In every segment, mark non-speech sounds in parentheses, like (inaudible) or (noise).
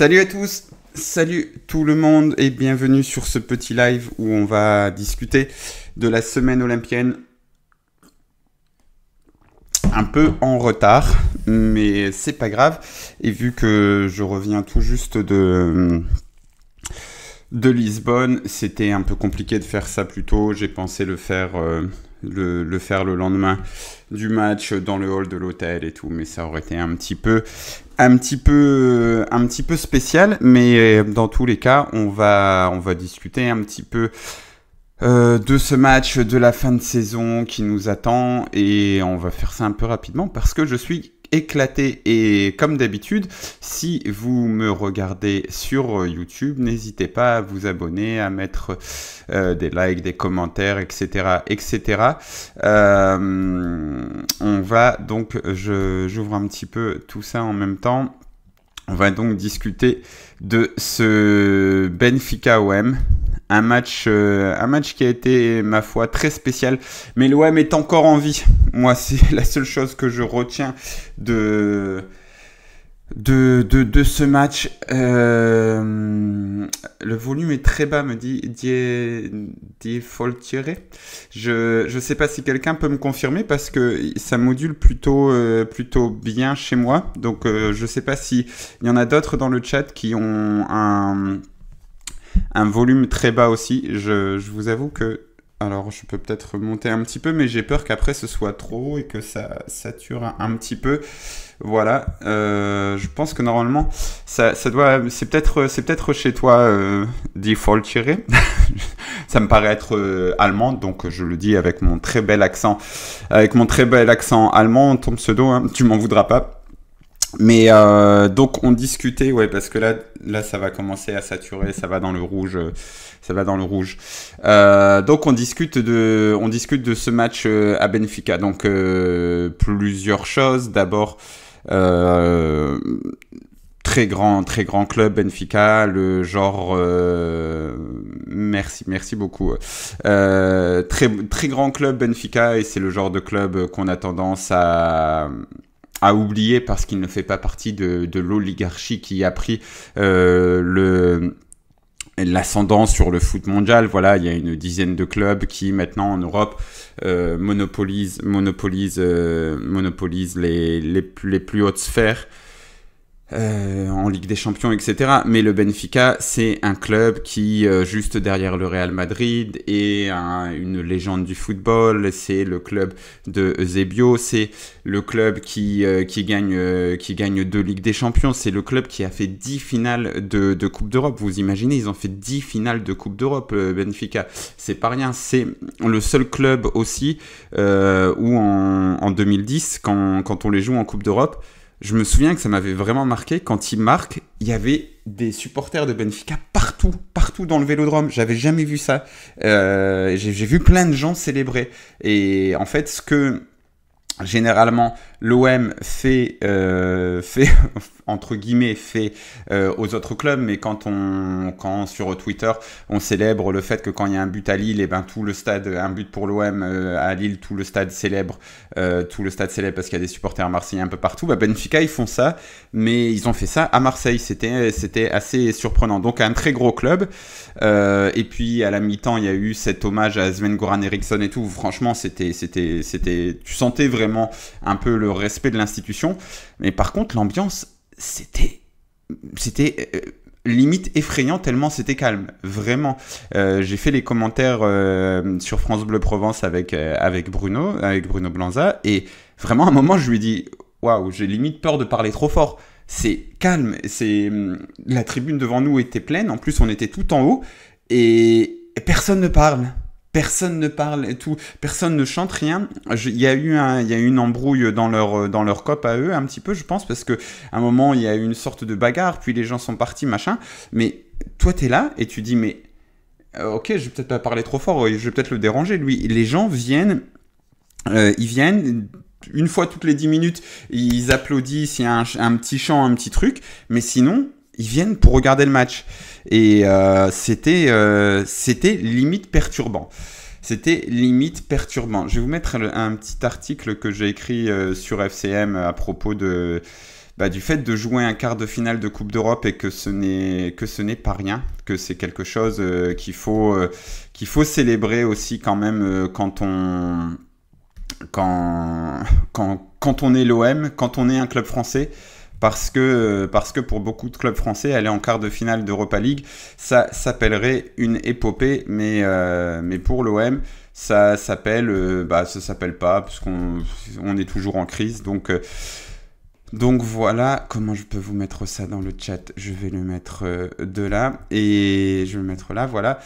Salut à tous, salut tout le monde et bienvenue sur ce petit live où on va discuter de la semaine olympienne. Un peu en retard, mais c'est pas grave. Et vu que je reviens tout juste de Lisbonne, c'était un peu compliqué de faire ça plus tôt. J'ai pensé euh, le, faire le lendemain du match dans le hall de l'hôtel et tout, mais ça aurait été un petit peu, un petit peu, un petit peu spécial. Mais dans tous les cas, on va, on va discuter un petit peu euh, de ce match de la fin de saison qui nous attend et on va faire ça un peu rapidement parce que je suis éclaté. Et comme d'habitude, si vous me regardez sur YouTube, n'hésitez pas à vous abonner, à mettre euh, des likes, des commentaires, etc. etc. Euh, on va donc, j'ouvre un petit peu tout ça en même temps. On va donc discuter de ce Benfica OM un match, euh, un match qui a été, ma foi, très spécial. Mais l'OM est encore en vie. Moi, c'est (laughs) la seule chose que je retiens de, ce match. Euh, le volume est très bas, me dit Die, Foltiere. Je ne sais pas si quelqu'un peut me confirmer parce que ça module plutôt, euh, plutôt bien chez moi. Donc, je ne sais pas s'il y en a d'autres dans le chat qui ont un un volume très bas aussi. Je, vous avoue que alors, je peux peut-être monter un petit peu, mais j'ai peur qu'après ce soit trop et que ça sature un, petit peu. Voilà. Euh, je pense que normalement, ça, doit. C'est peut-être, peut-être chez toi, euh, default tiré. (laughs) ça me paraît être euh, allemand, donc je le dis avec mon très bel accent, avec mon très bel accent allemand. Ton pseudo, hein, tu m'en voudras pas. Mais euh, donc on discutait, ouais, parce que là, là, ça va commencer à saturer, ça va dans le rouge, euh, ça va dans le rouge. Euh, donc on discute de, on discute de ce match euh, à Benfica. Donc euh, plusieurs choses. D'abord, très grand, très grand club Benfica, le genre, merci, merci beaucoup. très, très grand club Benfica et c'est le genre de club qu'on a tendance à à oublier parce qu'il ne fait pas partie de, de l'oligarchie qui a pris euh, le l'ascendant sur le foot mondial. Voilà, il y a une dizaine de clubs qui maintenant en Europe euh, monopolisent, monopolisent, euh, monopolisent les, les, les, plus hautes sphères euh, en Ligue des Champions, etc. Mais le Benfica, c'est un club qui, euh, juste derrière le Real Madrid, est une légende du football. C'est le club de Eusebio. C'est le club qui, euh, qui, gagne, qui gagne deux Ligues des Champions. C'est le club qui a fait dix finales de, de Coupe d'Europe. Vous imaginez, ils ont fait dix finales de Coupe d'Europe, Benfica. C'est pas rien. C'est le seul club aussi où en, en 2010, quand, quand on les joue en Coupe d'Europe, je me souviens que ça m'avait vraiment marqué quand il marque, il y avait des supporters de Benfica partout, partout dans le Vélodrome. J'avais jamais vu ça. Euh, j'ai vu plein de gens célébrer. Et en fait, ce que généralement l'OM fait, euh, fait (laughs) entre guillemets fait euh, aux autres clubs mais quand on quand sur Twitter on célèbre le fait que quand il y a un but à Lille et ben tout le stade un but pour l'OM euh, à Lille tout le stade célèbre tout le stade célèbre parce qu'il y a des supporters marseillais un peu partout. Bah Benfica ils font ça mais ils ont fait ça à Marseille. C'était c'était assez surprenant. Donc un très gros club. Et puis à la mi-temps il y a eu cet hommage à Sven Goran Eriksson et tout. Franchement c'était c'était c'était tu sentais vraiment un peu le respect de l'institution. Mais par contre, l'ambiance, c'était. C'était. Euh, limite effrayant tellement c'était calme vraiment euh, j'ai fait les commentaires euh, sur France Bleu Provence avec avec Bruno avec Bruno Blanza et vraiment à un moment je lui dit waouh j'ai limite peur de parler trop fort c'est calme c'est la tribune devant nous était pleine en plus on était tout en haut et personne ne parle personne ne parle et tout, personne ne chante rien. Il y a eu un, y a une embrouille dans leur dans leur cop à eux un petit peu, je pense, parce que à un moment il y a eu une sorte de bagarre, puis les gens sont partis machin. Mais toi t'es là et tu dis mais euh, ok, je vais peut-être pas parler trop fort, je vais peut-être le déranger lui. Les gens viennent, euh, ils viennent une fois toutes les 10 minutes, ils applaudissent, il y a un petit chant, un petit truc, mais sinon ils viennent pour regarder le match. Et euh, c'était, euh, c'était limite perturbant. C'était limite perturbant. Je vais vous mettre un petit article que j'ai écrit euh, sur FCM à propos de, bah, du fait de jouer un quart de finale de Coupe d'Europe et que ce n'est que ce n'est pas rien, que c'est quelque chose qu'il faut qu'il faut célébrer aussi quand même quand on quand, quand, quand on est l'OM, quand on est un club français parce que, parce que pour beaucoup de clubs français, aller en quart de finale d'Europa League, ça s'appellerait une épopée, mais, mais pour l'OM, ça s'appelle, bah, ça s'appelle pas, puisqu'on on est toujours en crise, donc donc voilà, comment je peux vous mettre ça dans le chat? Je vais le mettre euh, de là et je vais le mettre là, voilà.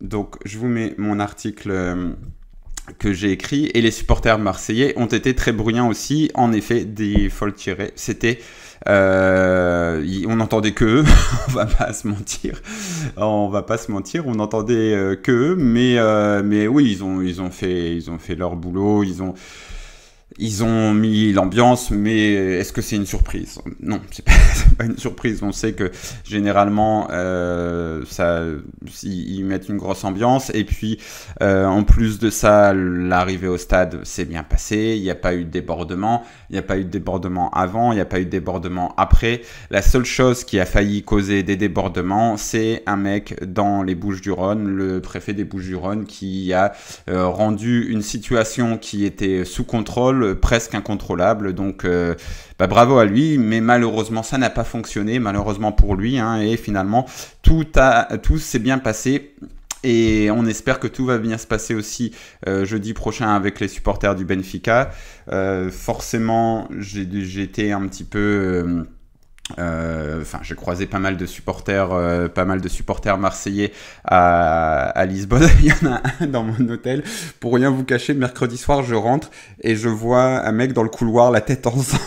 Donc je vous mets mon article euh, que j'ai écrit et les supporters marseillais ont été très bruyants aussi. En effet, des folles tirées, c'était euh, on n'entendait que eux, (laughs) on va pas se mentir, on va pas se mentir, on n'entendait que eux, mais mais oui, ils ont ils ont fait ils ont fait leur boulot, ils ont ils ont mis l'ambiance, mais est-ce que c'est une surprise? Non, (laughs) c'est pas, pas une surprise. On sait que généralement, euh, ça, ils, mettent une grosse ambiance. Et puis, euh, en plus de ça, l'arrivée au stade s'est bien passée. Il n'y a pas eu de débordement. Il n'y a pas eu de débordement avant. Il n'y a pas eu de débordement après. La seule chose qui a failli causer des débordements, c'est un mec dans les Bouches-du-Rhône, le préfet des Bouches-du-Rhône, qui a euh, rendu une situation qui était sous contrôle presque incontrôlable. Donc euh, bah, bravo à lui, mais malheureusement ça n'a pas fonctionné, malheureusement pour lui. Hein, et finalement tout, s'est bien passé. Et on espère que tout va bien se passer aussi euh, jeudi prochain avec les supporters du Benfica. Euh, forcément, été un petit peu euh, enfin, j'ai croisé pas mal de supporters, euh, pas mal de supporters marseillais à, à, Lisbonne. (laughs) Il y en a un dans mon hôtel. Pour rien vous cacher, mercredi soir, je rentre et je vois un mec dans le couloir, la tête en (laughs) sang,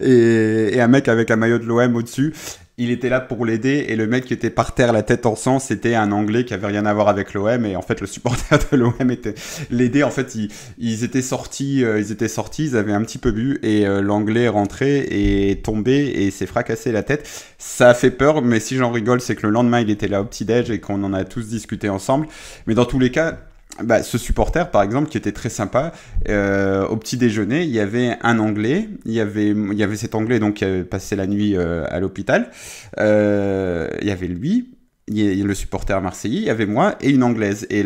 et, et un mec avec un maillot de l'OM au-dessus il était là pour l'aider et le mec qui était par terre la tête en sang c'était un anglais qui avait rien à voir avec l'OM et en fait le supporter de l'OM était l'aider en fait ils, étaient sortis euh, ils étaient sortis ils avaient un petit peu bu et euh, l'anglais est rentré et tombé et s'est fracassé la tête. Ça a fait peur mais si j'en rigole c'est que le lendemain il était là au petit déj et qu'on en a tous discuté ensemble. Mais dans tous les cas bah, ce supporter, par exemple, qui était très sympa, euh, au petit déjeuner, il y avait un Anglais, il y avait, il y avait cet Anglais donc qui avait passé la nuit euh, à l'hôpital, euh, il y avait lui, le supporter marseillais, il y avait moi et une anglaise. Et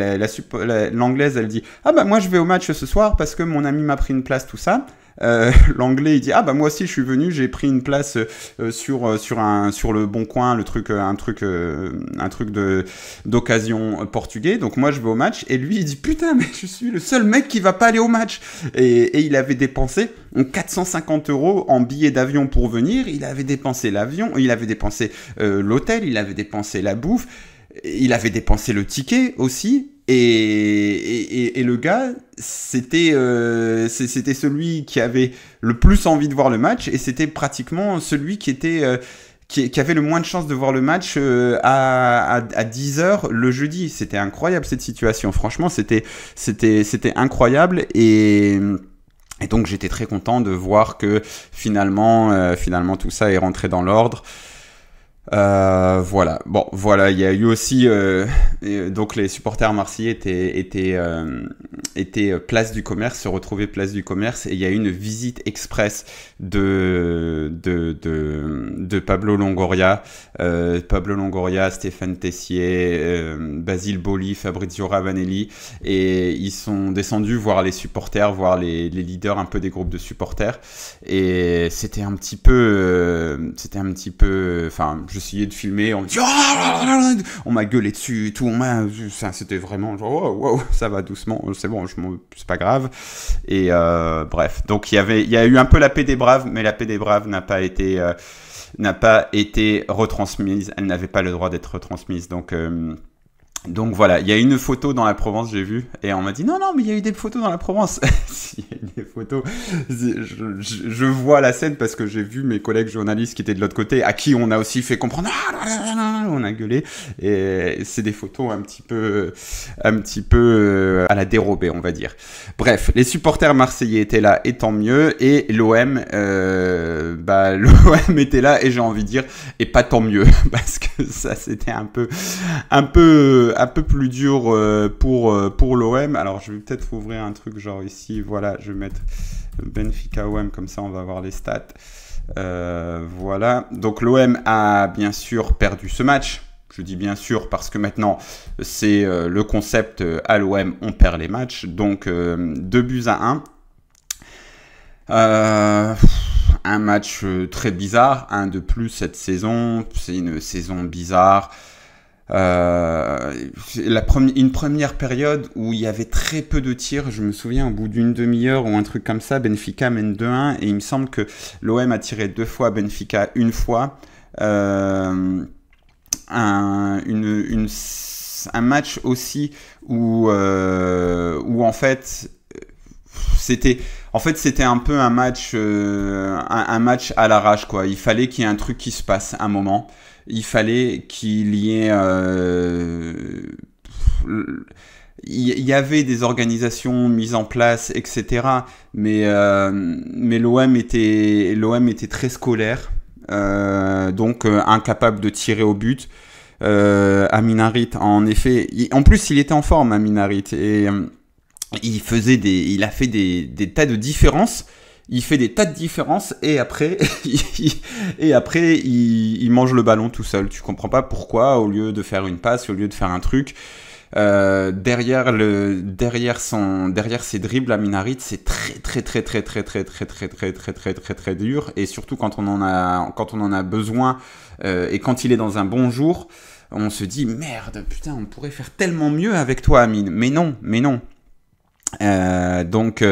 l'anglaise, elle dit Ah bah moi je vais au match ce soir parce que mon ami m'a pris une place, tout ça. Euh, (laughs) l'anglais il dit ah bah moi aussi je suis venu j'ai pris une place euh, sur euh, sur un sur le bon coin le truc un truc un truc de d'occasion portugais. Donc moi je vais au match. Et lui il dit putain mais je suis le seul mec qui va pas aller au match. Et, et il avait dépensé 450 euros en billets d'avion pour venir. Il avait dépensé l'avion il avait dépensé l'hôtel il avait dépensé la bouffe. Il avait dépensé le ticket aussi et, le gars, c'était euh, c'était celui qui avait le plus envie de voir le match et c'était pratiquement celui qui était euh, qui, avait le moins de chances de voir le match euh, à, à, 10 heures le jeudi. C'était incroyable cette situation. Franchement, c'était c'était c'était incroyable et et donc j'étais très content de voir que finalement finalement tout ça est rentré dans l'ordre. Euh, voilà. Bon, voilà. Il y a eu aussi euh, donc les supporters marseillais étaient étaient euh, étaient place du commerce, se retrouvaient place du commerce et il y a eu une visite express de de de, de Pablo Longoria, Pablo Longoria, Stéphane Tessier, Basile Boli, Fabrizio Ravanelli et ils sont descendus voir les supporters, voir les, les leaders un peu des groupes de supporters et c'était un petit peu c'était un petit peu enfin j'essayais de filmer, on me dit oh on m'a gueulé dessus et tout, c'était vraiment genre wow, ça va doucement, c'est bon, c'est pas grave. Et euh, bref, donc il y avait, il y a eu un peu la paix des braves, mais la paix des braves n'a pas été euh, n'a pas été retransmise, elle n'avait pas le droit d'être retransmise, donc euh, donc voilà, il y a une photo dans la Provence, j'ai vu, et on m'a dit non, non, mais il y a eu des photos dans la Provence. (laughs) il y a eu des photos, je, vois la scène parce que j'ai vu mes collègues journalistes qui étaient de l'autre côté, à qui on a aussi fait comprendre, ah, on a gueulé, et c'est des photos un petit peu, un petit peu euh, à la dérobée, on va dire. Bref, les supporters marseillais étaient là, et tant mieux, et l'OM, euh, bah, (laughs) l'OM était là, et j'ai envie de dire, et pas tant mieux, (laughs) parce que ça, c'était un peu, un peu un peu plus dur euh, pour, euh, pour l'OM. Alors, je vais peut-être ouvrir un truc genre ici. Voilà, je vais mettre Benfica OM, comme ça on va voir les stats. voilà. Donc l'OM a bien sûr perdu ce match. Je dis bien sûr parce que maintenant c'est le concept à l'OM, on perd les matchs. Donc 2 buts à 1. un match très bizarre, un de plus cette saison. C'est une saison bizarre. Euh, la une première période où il y avait très peu de tirs, je me souviens au bout d'une demi-heure ou un truc comme ça, Benfica mène 2-1 et il me semble que l'OM a tiré deux fois, Benfica une fois. Euh, un, match aussi où, euh, où en fait c'était en fait c'était un peu un match un, match à l'arrache quoi. Il fallait qu'il y ait un truc qui se passe un moment il fallait qu'il y ait... Euh, il y avait des organisations mises en place, etc. Mais, euh, mais l'OM était, très scolaire, euh, donc incapable de tirer au but. Aminarit, en effet, en plus il était en forme, Aminarit, et il a fait des tas de différences il fait des tas de différences et après, et après il, mange le ballon tout seul. Tu comprends pas pourquoi, au lieu de faire une passe, au lieu de faire un truc. derrière le derrière son derrière ses dribbles à Minarit c'est très très très très très très très très très très très très très dur et surtout quand on en a quand on en a besoin et quand il est dans un bon jour on se dit merde putain on pourrait faire tellement mieux avec toi Amine mais non mais non donc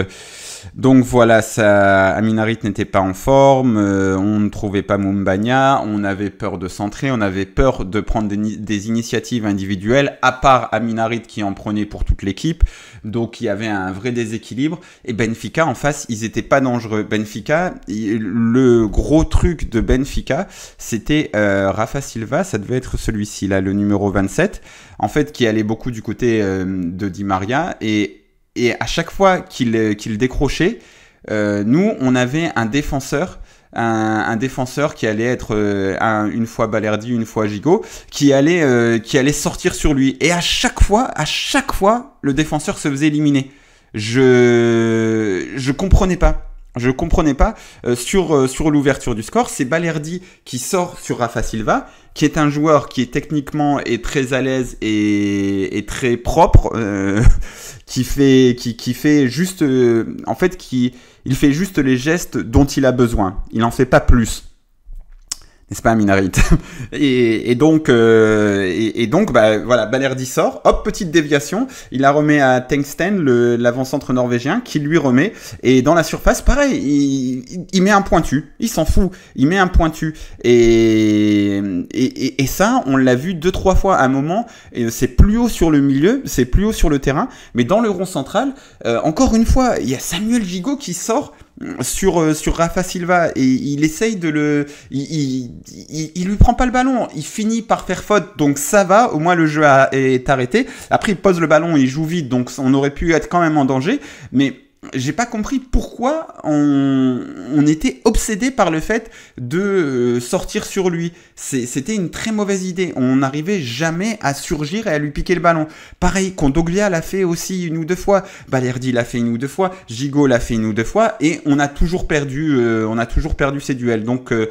donc voilà, ça, Aminarit n'était pas en forme, euh, on ne trouvait pas Mumbanya, on avait peur de centrer, on avait peur de prendre des, initiatives individuelles, à part Aminarit qui en prenait pour toute l'équipe. Donc il y avait un vrai déséquilibre. Et Benfica en face, ils étaient pas dangereux. Benfica, le gros truc de Benfica, c'était euh, Rafa Silva, ça devait être celui-ci là, le numéro 27, en fait qui allait beaucoup du côté euh, de Di Maria et et à chaque fois qu'il euh, décrochait, euh, nous, on avait un défenseur. Un, défenseur qui allait être euh, une fois Balerdi, une fois Gigot, qui allait, sortir sur lui. Et à chaque fois, à chaque fois, le défenseur se faisait éliminer. Je je comprenais pas. Je comprenais pas. sur sur l'ouverture du score, c'est Balerdi qui sort sur Rafa Silva, qui est un joueur qui est techniquement est très à l'aise et, et, très propre (laughs) qui fait, qui, qui fait juste, euh, en fait, qui, il fait juste les gestes dont il a besoin. Il n'en fait pas plus n'est-ce pas, Minarit? (laughs) Et, et, donc, euh, et, donc, bah, voilà, Balerdi sort, hop, petite déviation, il la remet à Tengsten, l'avant-centre norvégien, qui lui remet, et dans la surface, pareil, il, il met un pointu, il s'en fout, il met un pointu, et, et, ça, on l'a vu deux, trois fois à un moment, et c'est plus haut sur le milieu, c'est plus haut sur le terrain, mais dans le rond central, euh, encore une fois, il y a Samuel Gigot qui sort, sur, euh, sur Rafa Silva et il essaye de le. Il, il, lui prend pas le ballon, il finit par faire faute, donc ça va, au moins le jeu est arrêté. Après, il pose le ballon, il joue vite, donc on aurait pu être quand même en danger, mais j'ai pas compris pourquoi on, était obsédé par le fait de euh, sortir sur lui. C'était une très mauvaise idée. On n'arrivait jamais à surgir et à lui piquer le ballon. Pareil, Kondoglia l'a fait aussi une ou deux fois. Balerdi l'a fait une ou deux fois. Gigot l'a fait une ou deux fois. Et on a toujours perdu, euh, on a toujours perdu ces duels. Donc, euh,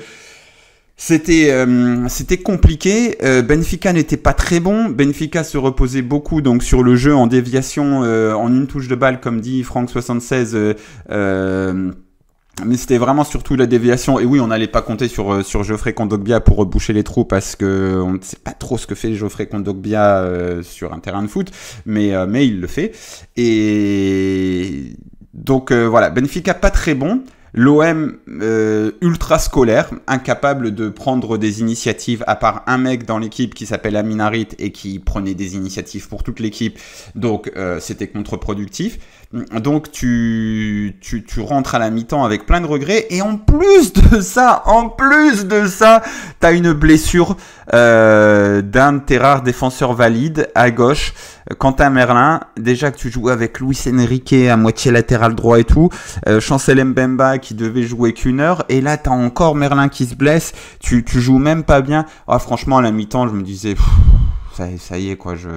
c'était euh, c'était compliqué. Euh, Benfica n'était pas très bon. Benfica se reposait beaucoup donc sur le jeu en déviation, euh, en une touche de balle, comme dit Franck 76. mais c'était vraiment surtout la déviation. Et oui, on n'allait pas compter sur, Geoffrey Kondogbia pour reboucher les trous parce que on ne sait pas trop ce que fait Geoffrey Kondogbia sur un terrain de foot, mais, mais il le fait. Et donc voilà, Benfica pas très bon. L'OM euh, ultra scolaire, incapable de prendre des initiatives, à part un mec dans l'équipe qui s'appelle Aminarit et qui prenait des initiatives pour toute l'équipe, donc euh, c'était contre-productif. Donc tu, tu, tu rentres à la mi-temps avec plein de regrets et en plus de ça, en plus de ça, t'as une blessure euh, d'un de tes rares défenseurs valides à gauche. Quentin Merlin, déjà que tu joues avec Luis Enrique à moitié latéral droit et tout, euh, Chancel Mbemba qui devait jouer qu'une heure, et là t'as encore Merlin qui se blesse, tu, tu joues même pas bien. Ah, franchement, à la mi-temps, je me disais, ça y est quoi, je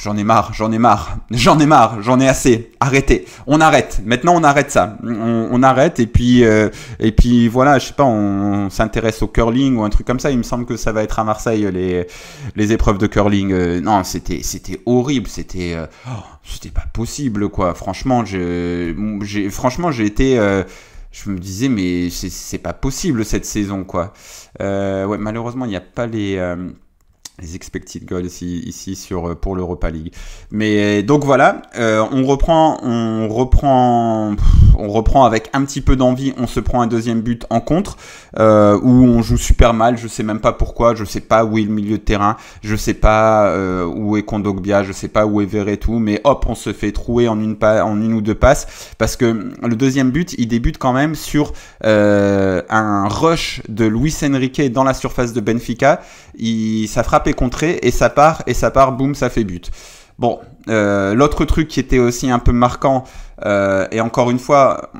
J'en ai marre, j'en ai marre, j'en ai marre, j'en ai assez. Arrêtez, on arrête. Maintenant, on arrête ça. On, arrête et puis euh, et puis voilà, je sais pas, on, s'intéresse au curling ou un truc comme ça. Il me semble que ça va être à Marseille les les épreuves de curling. Euh, non, c'était c'était horrible, c'était euh, oh, c'était pas possible quoi. Franchement, j'ai franchement j'ai été je me disais mais c'est pas possible cette saison quoi. ouais, malheureusement il n'y a pas les les expected goals ici, ici sur euh, pour l'Europa League. Mais donc voilà, euh, on reprend, on reprend, on reprend avec un petit peu d'envie. On se prend un deuxième but en contre euh, où on joue super mal. Je sais même pas pourquoi. Je sais pas où est le milieu de terrain. Je sais pas euh, où est Kondogbia. Je sais pas où est Verretou. Mais hop, on se fait trouer en une en une ou deux passes parce que le deuxième but, il débute quand même sur euh, un rush de Luis Enrique dans la surface de Benfica. Il, ça frappe contré et ça part et ça part, boum, ça fait but. Bon, euh, l'autre truc qui était aussi un peu marquant, euh, et encore une fois,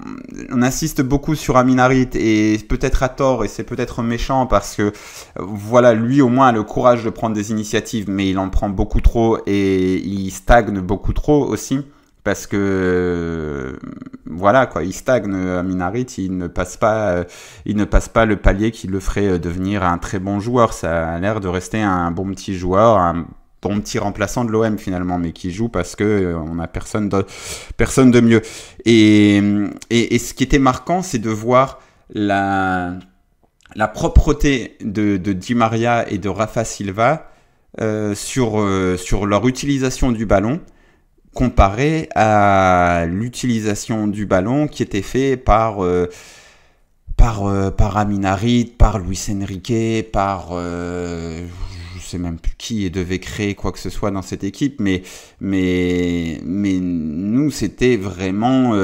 on insiste beaucoup sur Aminarit et peut-être à tort et c'est peut-être méchant parce que voilà, lui au moins a le courage de prendre des initiatives, mais il en prend beaucoup trop et il stagne beaucoup trop aussi parce que voilà quoi, il stagne à Minarit, il ne passe pas, il ne passe pas le palier qui le ferait devenir un très bon joueur. Ça a l'air de rester un bon petit joueur, un bon petit remplaçant de l'OM finalement, mais qui joue parce que euh, on a personne de, personne de mieux. Et, et, ce qui était marquant, c'est de voir la la propreté de, de Di Maria et de Rafa Silva euh, sur, euh, sur leur utilisation du ballon comparé à l'utilisation du ballon qui était fait par euh, par euh, par Aminarit, par Luis Enrique, par euh, je sais même plus qui devait créer quoi que ce soit dans cette équipe, mais nous c'était vraiment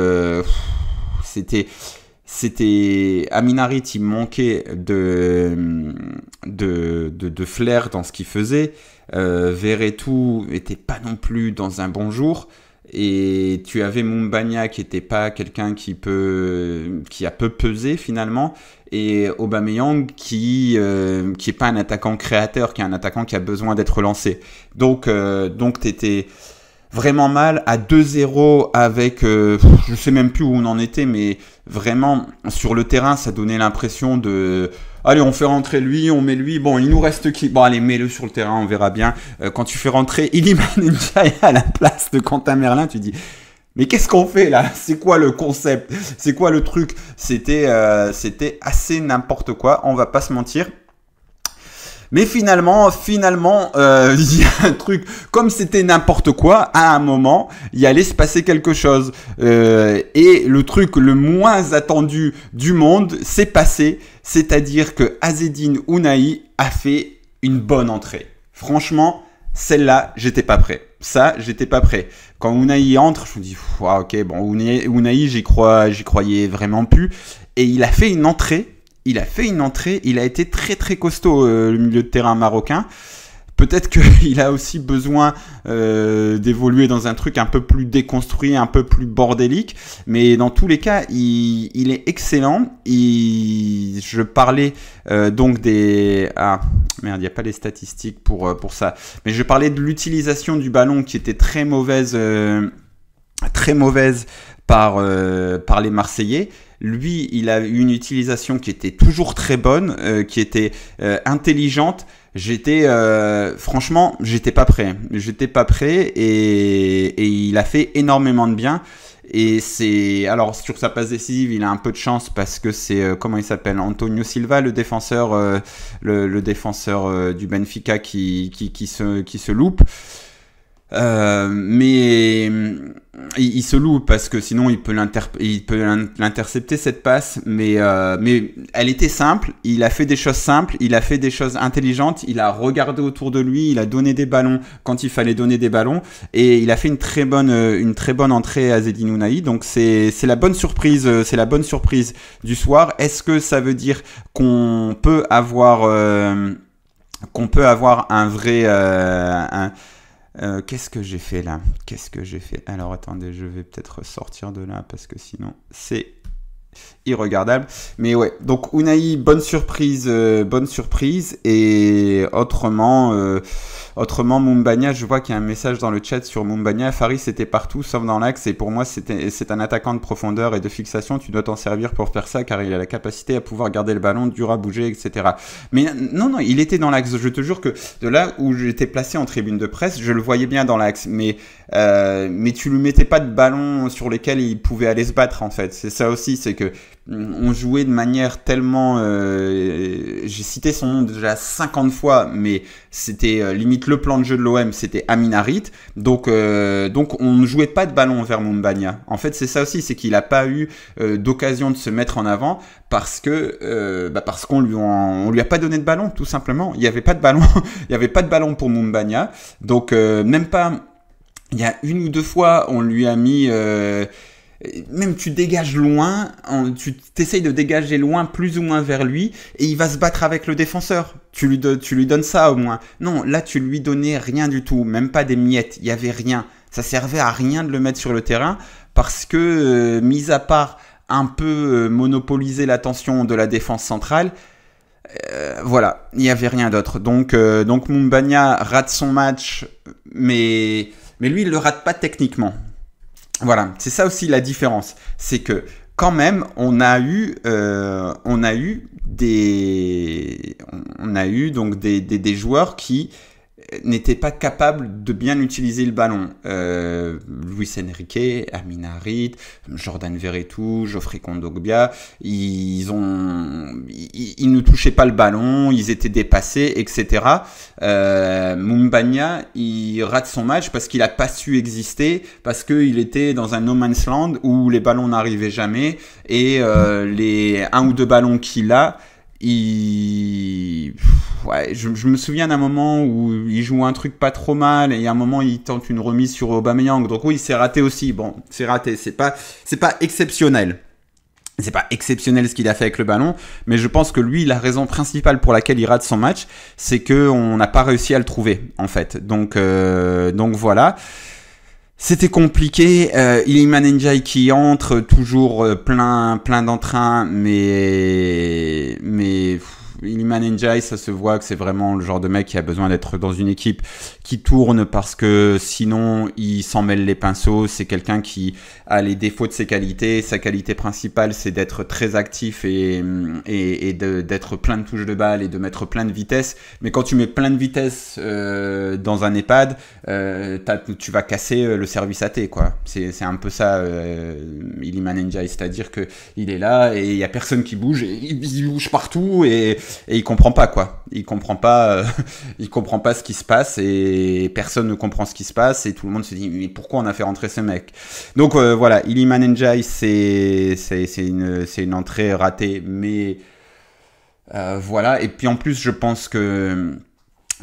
c'était c'était Aminarit, il manquait de flair dans ce qu'il faisait. Euh, Verretou était pas non plus dans un bon jour. Et tu avais Mumbagna qui était pas quelqu'un qui peut, qui a peu pesé finalement, et Aubameyang qui euh, qui pas un attaquant créateur, qui est un attaquant qui a besoin d'être lancé. Donc euh, donc t'étais vraiment mal à 2-0 avec, euh, je sais même plus où on en était, mais vraiment sur le terrain, ça donnait l'impression de allez, on fait rentrer lui, on met lui. Bon, il nous reste qui? Bon, allez, mets-le sur le terrain, on verra bien. Euh, quand tu fais rentrer Iliman (laughs) Ndiaye (laughs) à la place de Quentin Merlin, tu dis. Mais qu'est-ce qu'on fait là? C'est quoi le concept? C'est quoi le truc? C'était euh, c'était assez n'importe quoi, on va pas se mentir. Mais finalement, finalement, euh, (laughs) il y a un truc, comme c'était n'importe quoi, à un moment, il allait se passer quelque chose. Euh, et le truc le moins attendu du monde s'est passé, c'est-à-dire que Azedine Ounaï a fait une bonne entrée. Franchement, celle-là, j'étais pas prêt. Ça, j'étais pas prêt. Quand Unai entre, je me dis, ok, bon, Unai, j'y croyais vraiment plus. Et il a fait une entrée il a fait une entrée, il a été très très costaud euh, le milieu de terrain marocain. Peut-être qu'il (laughs) a aussi besoin euh, d'évoluer dans un truc un peu plus déconstruit, un peu plus bordélique. Mais dans tous les cas, il, est excellent. je parlais euh, donc des... Ah, merde, il n'y a pas les statistiques pour, ça. Mais je parlais de l'utilisation du ballon qui était très mauvaise, très mauvaise par les Marseillais. Lui, il a eu une utilisation qui était toujours très bonne, euh, qui était euh, intelligente. J'étais, euh, franchement, j'étais pas prêt. J'étais pas prêt et, il a fait énormément de bien. Et c'est alors sur sa passe décisive, il a un peu de chance parce que c'est comment il s'appelle Antonio Silva, le défenseur, le, défenseur du Benfica qui, qui, qui, se, qui se loupe. Mais il, se loue parce que sinon il peut l'intercepter cette passe, mais, euh, mais elle était simple. Il a fait des choses simples, il a fait des choses intelligentes, il a regardé autour de lui, il a donné des ballons quand il fallait donner des ballons, et il a fait une très bonne, une très bonne entrée à Zedine Ounaï. Donc c'est la bonne surprise, c'est la bonne surprise du soir. Est-ce que ça veut dire qu'on peut avoir euh, qu'on peut avoir un vrai euh, un, euh, qu'est-ce que j'ai fait là? Qu'est-ce que j'ai fait? Alors attendez, je vais peut-être sortir de là parce que sinon c'est irregardable. Mais ouais, donc Unai, bonne surprise, euh, bonne surprise. Et autrement, euh, autrement Mumbania, je vois qu'il y a un message dans le chat sur Mumbania. Faris était partout, sauf dans l'axe. Et pour moi, c'est un attaquant de profondeur et de fixation. Tu dois t'en servir pour faire ça, car il a la capacité à pouvoir garder le ballon, dur à bouger, etc. Mais non, non, il était dans l'axe. Je te jure que de là où j'étais placé en tribune de presse, je le voyais bien dans l'axe. Mais euh, mais tu lui mettais pas de ballon sur lesquels il pouvait aller se battre en fait. C'est ça aussi, c'est que on jouait de manière tellement... Euh, j'ai cité son nom déjà 50 fois, mais c'était euh, limite le plan de jeu de l'OM, c'était Aminarit. Donc, euh, donc on ne jouait pas de ballon vers Mumbania. En fait, c'est ça aussi, c'est qu'il n'a pas eu d'occasion de se mettre en avant parce que bah parce qu'on lui on lui a pas donné de ballon tout simplement. Il n'y avait pas de ballon, (laughs) il y avait pas de ballon pour Mumbania. Donc même pas. Il y a une ou deux fois, on lui a mis même tu dégages loin, tu t'essayes de dégager loin, plus ou moins vers lui, et il va se battre avec le défenseur. Tu lui, tu lui donnes ça au moins. Non, là tu lui donnais rien du tout, même pas des miettes, il y avait rien. Ça servait à rien de le mettre sur le terrain parce que, euh, mis à part un peu euh, monopoliser l'attention de la défense centrale, euh, voilà, il n'y avait rien d'autre. Donc, donc Mumbania rate son match, mais, mais lui il le rate pas techniquement. Voilà, c'est ça aussi la différence. C'est que quand même, on a eu, euh, on a eu des, on a eu donc des, des, des joueurs qui n'était pas capable de bien utiliser le ballon. Euh, Luis Enrique, Amin Harit, Jordan Verretou, Geoffrey Kondogbia, ils ont, ils, ne touchaient pas le ballon, ils étaient dépassés, etc. Euh, il rate son match parce qu'il a pas su exister, parce qu'il était dans un no man's land où les ballons n'arrivaient jamais et euh, les un ou deux ballons qu'il a, il... Ouais, je, me souviens d'un moment où il joue un truc pas trop mal et à un moment il tente une remise sur Aubameyang. Donc oui, c'est raté aussi. Bon, c'est raté. C'est pas, c'est pas exceptionnel. C'est pas exceptionnel ce qu'il a fait avec le ballon, mais je pense que lui, la raison principale pour laquelle il rate son match, c'est que on n'a pas réussi à le trouver en fait. Donc, euh, donc voilà. C'était compliqué. Euh, Iliman Njai qui entre, toujours euh, plein, plein d'entrain, mais, mais Iliman Njai, ça se voit que c'est vraiment le genre de mec qui a besoin d'être dans une équipe qui tourne parce que sinon il s'en mêle les pinceaux. C'est quelqu'un qui a les défauts de ses qualités. Sa qualité principale, c'est d'être très actif et, et, d'être plein de touches de balle et de mettre plein de vitesse. Mais quand tu mets plein de vitesse euh, dans un EHPAD, euh, tu vas casser euh, le service AT, quoi. C'est un peu ça, euh, Iliman Njai. C'est-à-dire que il est là et il y a personne qui bouge. Et il, bouge partout et, et il comprend pas, quoi. Il comprend pas, euh, (laughs) comprend pas ce qui se passe et personne ne comprend ce qui se passe et tout le monde se dit mais pourquoi on a fait rentrer ce mec? Donc euh, voilà, Iliman Njai c'est une, une entrée ratée mais euh, voilà et puis en plus je pense que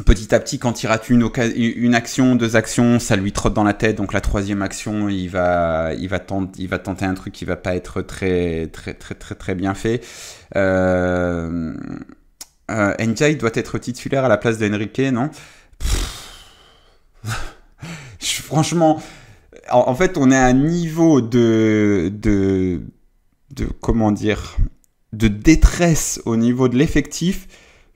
petit à petit, quand il rate une, action, deux actions, ça lui trotte dans la tête. Donc la troisième action, il va, tenter, il va tenter un truc qui va pas être très, très, très, très, très bien fait. Euh, doit être titulaire à la place d'Enrique, non? Franchement, en, fait, on est à un niveau de, de, comment dire, de détresse au niveau de l'effectif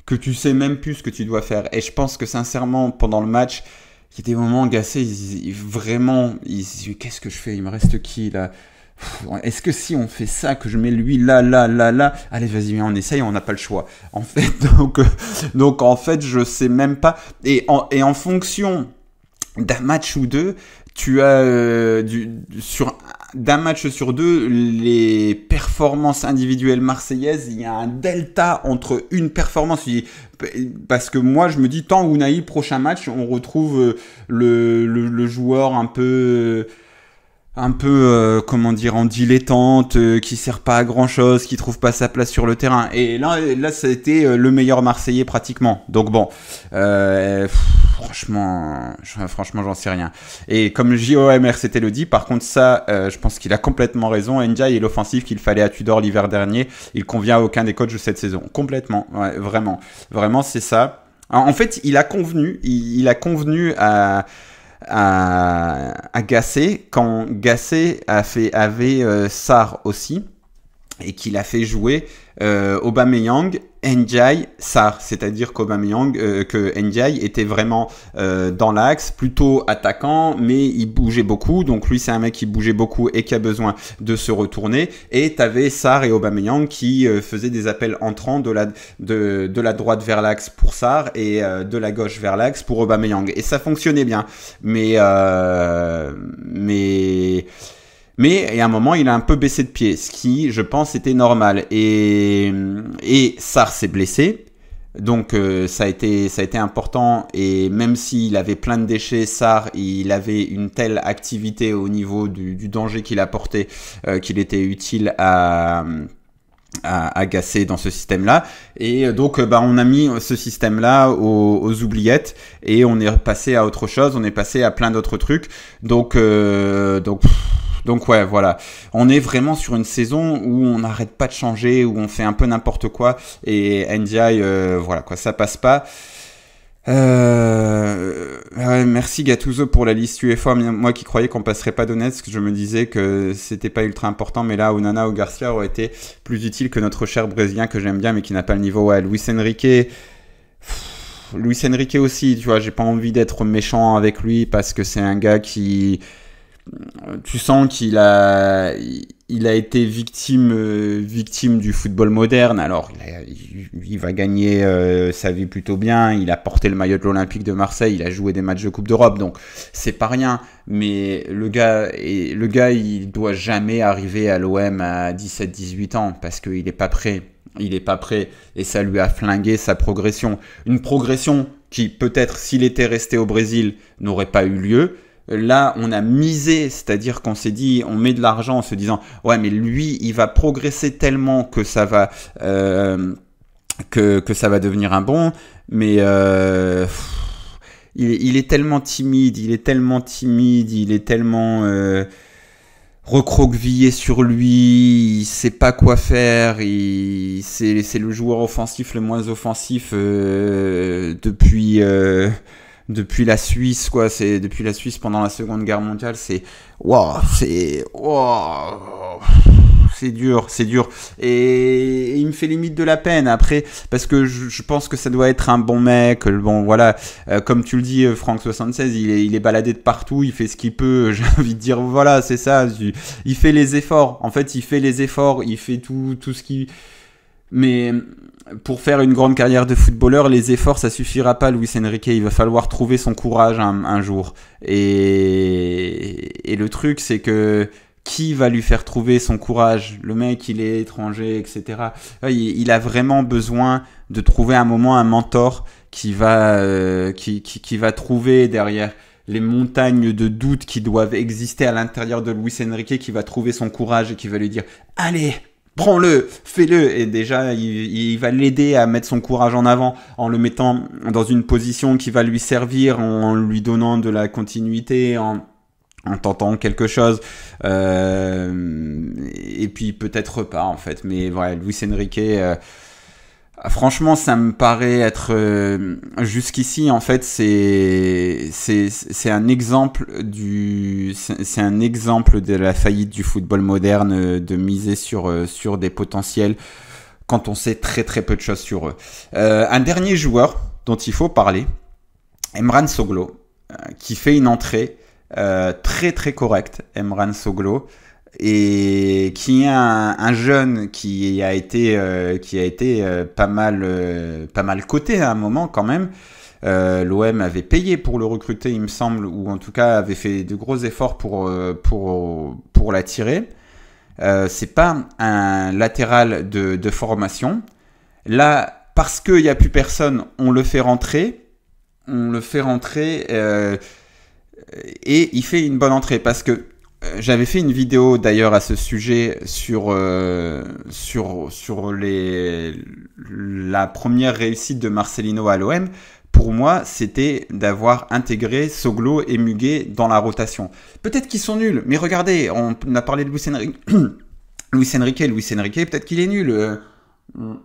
que tu sais même plus ce que tu dois faire. Et je pense que sincèrement, pendant le match, il y a des moments Gassé, il, vraiment, il qu'est-ce que je fais? Il me reste qui là? Est-ce que si on fait ça, que je mets lui là, là, là, là, allez, vas-y, on essaye, on n'a pas le choix. En fait, (laughs) donc, euh, donc en fait, je sais même pas. Et en, fonction d'un match ou deux, tu as euh, du, sur d'un match sur deux, les performances individuelles marseillaises, il y a un delta entre une performance. Parce que moi, je me dis, tant Unai, prochain match, on retrouve euh, le joueur un peu un peu euh, comment dire en dilettante euh, qui sert pas à grand chose qui trouve pas sa place sur le terrain. Et là là ça a été euh, le meilleur marseillais pratiquement. Donc bon franchement franchement j'en sais rien. Et comme JOMR c'était le dit par contre ça je pense qu'il a complètement raison. Njai est l'offensif qu'il fallait à Tudor l'hiver dernier il convient à aucun des coachs de cette saison. Complètement. Vraiment. Vraiment c'est ça. En fait il a convenu il a convenu à à, Gassé quand Gassé a fait, avait euh, Sar aussi. et qu'il a fait jouer euh, Aubameyang, Ndiaye, Sar, c'est-à-dire qu'Aubameyang, euh, que Ndiaye était vraiment euh, dans l'axe, plutôt attaquant, mais il bougeait beaucoup. Donc lui, c'est un mec qui bougeait beaucoup et qui a besoin de se retourner. Et tu avais Sar et Aubameyang qui euh, faisaient des appels entrants de la, droite vers l'axe pour Sar et euh, de la gauche vers l'axe pour Aubameyang. Et ça fonctionnait bien. Mais mais mais à un moment, il a un peu baissé de pied, ce qui, je pense, était normal. Et, et Sar s'est blessé. Donc euh, ça, a été, ça a été important et même s'il avait plein de déchets, Sar, il avait une telle activité au niveau du, du danger qu'il apportait euh, qu'il était utile à, à agacer dans ce système-là. Et donc, bah, on a mis ce système-là aux, aux, oubliettes et on est passé à autre chose. On est passé à plein d'autres trucs. Donc, euh, donc. Donc ouais, voilà. On est vraiment sur une saison où on n'arrête pas de changer, où on fait un peu n'importe quoi. Et NDI, euh, voilà quoi, ça passe pas. Euh, merci Gattuso pour la liste UFA. Moi qui croyais qu'on passerait pas d'Onetsk, je me disais que c'était pas ultra important, mais là, Onana ou Garcia auraient été plus utiles que notre cher Brésilien que j'aime bien, mais qui n'a pas le niveau. Ouais, Luis Enrique. Luis Enrique aussi, tu vois, j'ai pas envie d'être méchant avec lui parce que c'est un gars qui tu sens qu'il a, il a été victime, euh, du football moderne. Alors, il, a, va gagner euh, sa vie plutôt bien. Il a porté le maillot de l'Olympique de Marseille. Il a joué des matchs de Coupe d'Europe, donc c'est pas rien. Mais le gars, le gars, il doit jamais arriver à l'OM à 17-18 ans parce qu'il est pas prêt. Il est pas prêt et ça lui a flingué sa progression. Une progression qui peut-être s'il était resté au Brésil n'aurait pas eu lieu Là, on a misé, c'est-à-dire qu'on s'est dit, on met de l'argent en se disant, ouais, mais lui, il va progresser tellement que ça va, euh, que, ça va devenir un bon, mais euh, il, il, est tellement timide, il est tellement timide, il est tellement euh, recroquevillé sur lui, il sait pas quoi faire, c'est le joueur offensif le moins offensif euh, depuis euh, depuis la Suisse, quoi. C'est depuis la Suisse pendant la Seconde Guerre mondiale. C'est waouh, c'est waouh, c'est dur, c'est dur. Et il me fait limite de la peine après parce que je, je pense que ça doit être un bon mec. Bon, voilà, euh, comme tu le dis, euh, Franck 76, il est, il est baladé de partout, il fait ce qu'il peut. (laughs) J'ai envie de dire, voilà, c'est ça. Il fait les efforts. En fait, il fait les efforts, il fait tout, tout ce qui. Mais pour faire une grande carrière de footballeur, les efforts, ça suffira pas, Luis Enrique. Il va falloir trouver son courage un, un jour. Et, et le truc, c'est que qui va lui faire trouver son courage? Le mec, il est étranger, etc. Il, il, a vraiment besoin de trouver un moment un mentor qui va, euh, qui, qui, qui va trouver derrière les montagnes de doutes qui doivent exister à l'intérieur de Luis Enrique, qui va trouver son courage et qui va lui dire Allez, prends-le, fais-le. Et déjà, il, va l'aider à mettre son courage en avant en le mettant dans une position qui va lui servir, en lui donnant de la continuité, en, en tentant quelque chose. Euh, et puis peut-être pas, en fait. Mais voilà, Luis Enrique... Euh, Franchement, ça me paraît être euh, jusqu'ici en fait c'est c'est un exemple du c'est un exemple de la faillite du football moderne euh, de miser sur euh, sur des potentiels quand on sait très très peu de choses sur eux. Un dernier joueur dont il faut parler, Emran Soglo, qui fait une entrée très très correcte. Emran Soglo et qui est un, un, jeune qui a été euh, qui a été euh, pas mal euh, pas mal coté à un moment quand même. L'OM avait payé pour le recruter, il me semble, ou en tout cas avait fait de gros efforts pour pour pour l'attirer. C'est pas un latéral de, de formation. Là, parce qu'il n'y a plus personne, on le fait rentrer. On le fait rentrer et il fait une bonne entrée parce que j'avais fait une vidéo d'ailleurs à ce sujet sur euh, sur sur les la première réussite de Marcelino à l'OM. Pour moi, c'était d'avoir intégré Soglo et Muguet dans la rotation. Peut-être qu'ils sont nuls, mais regardez, on a parlé de Luis Enrique. (coughs) Luis Enrique, Luis Enrique, peut-être qu'il est nul. Euh, euh,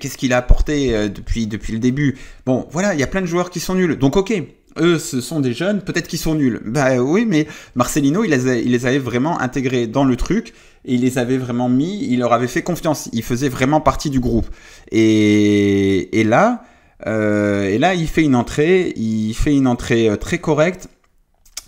qu'est-ce qu'il a apporté depuis, depuis le début? Bon, voilà, il y a plein de joueurs qui sont nuls. Donc ok, eux, ce sont des jeunes, peut-être qu'ils sont nuls. Bah oui, mais Marcelino, il les, avait vraiment intégrés dans le truc et il les avait vraiment mis, il leur avait fait confiance, il faisait vraiment partie du groupe. Et, et là, euh, et là, il fait une entrée, il fait une entrée euh, très correcte.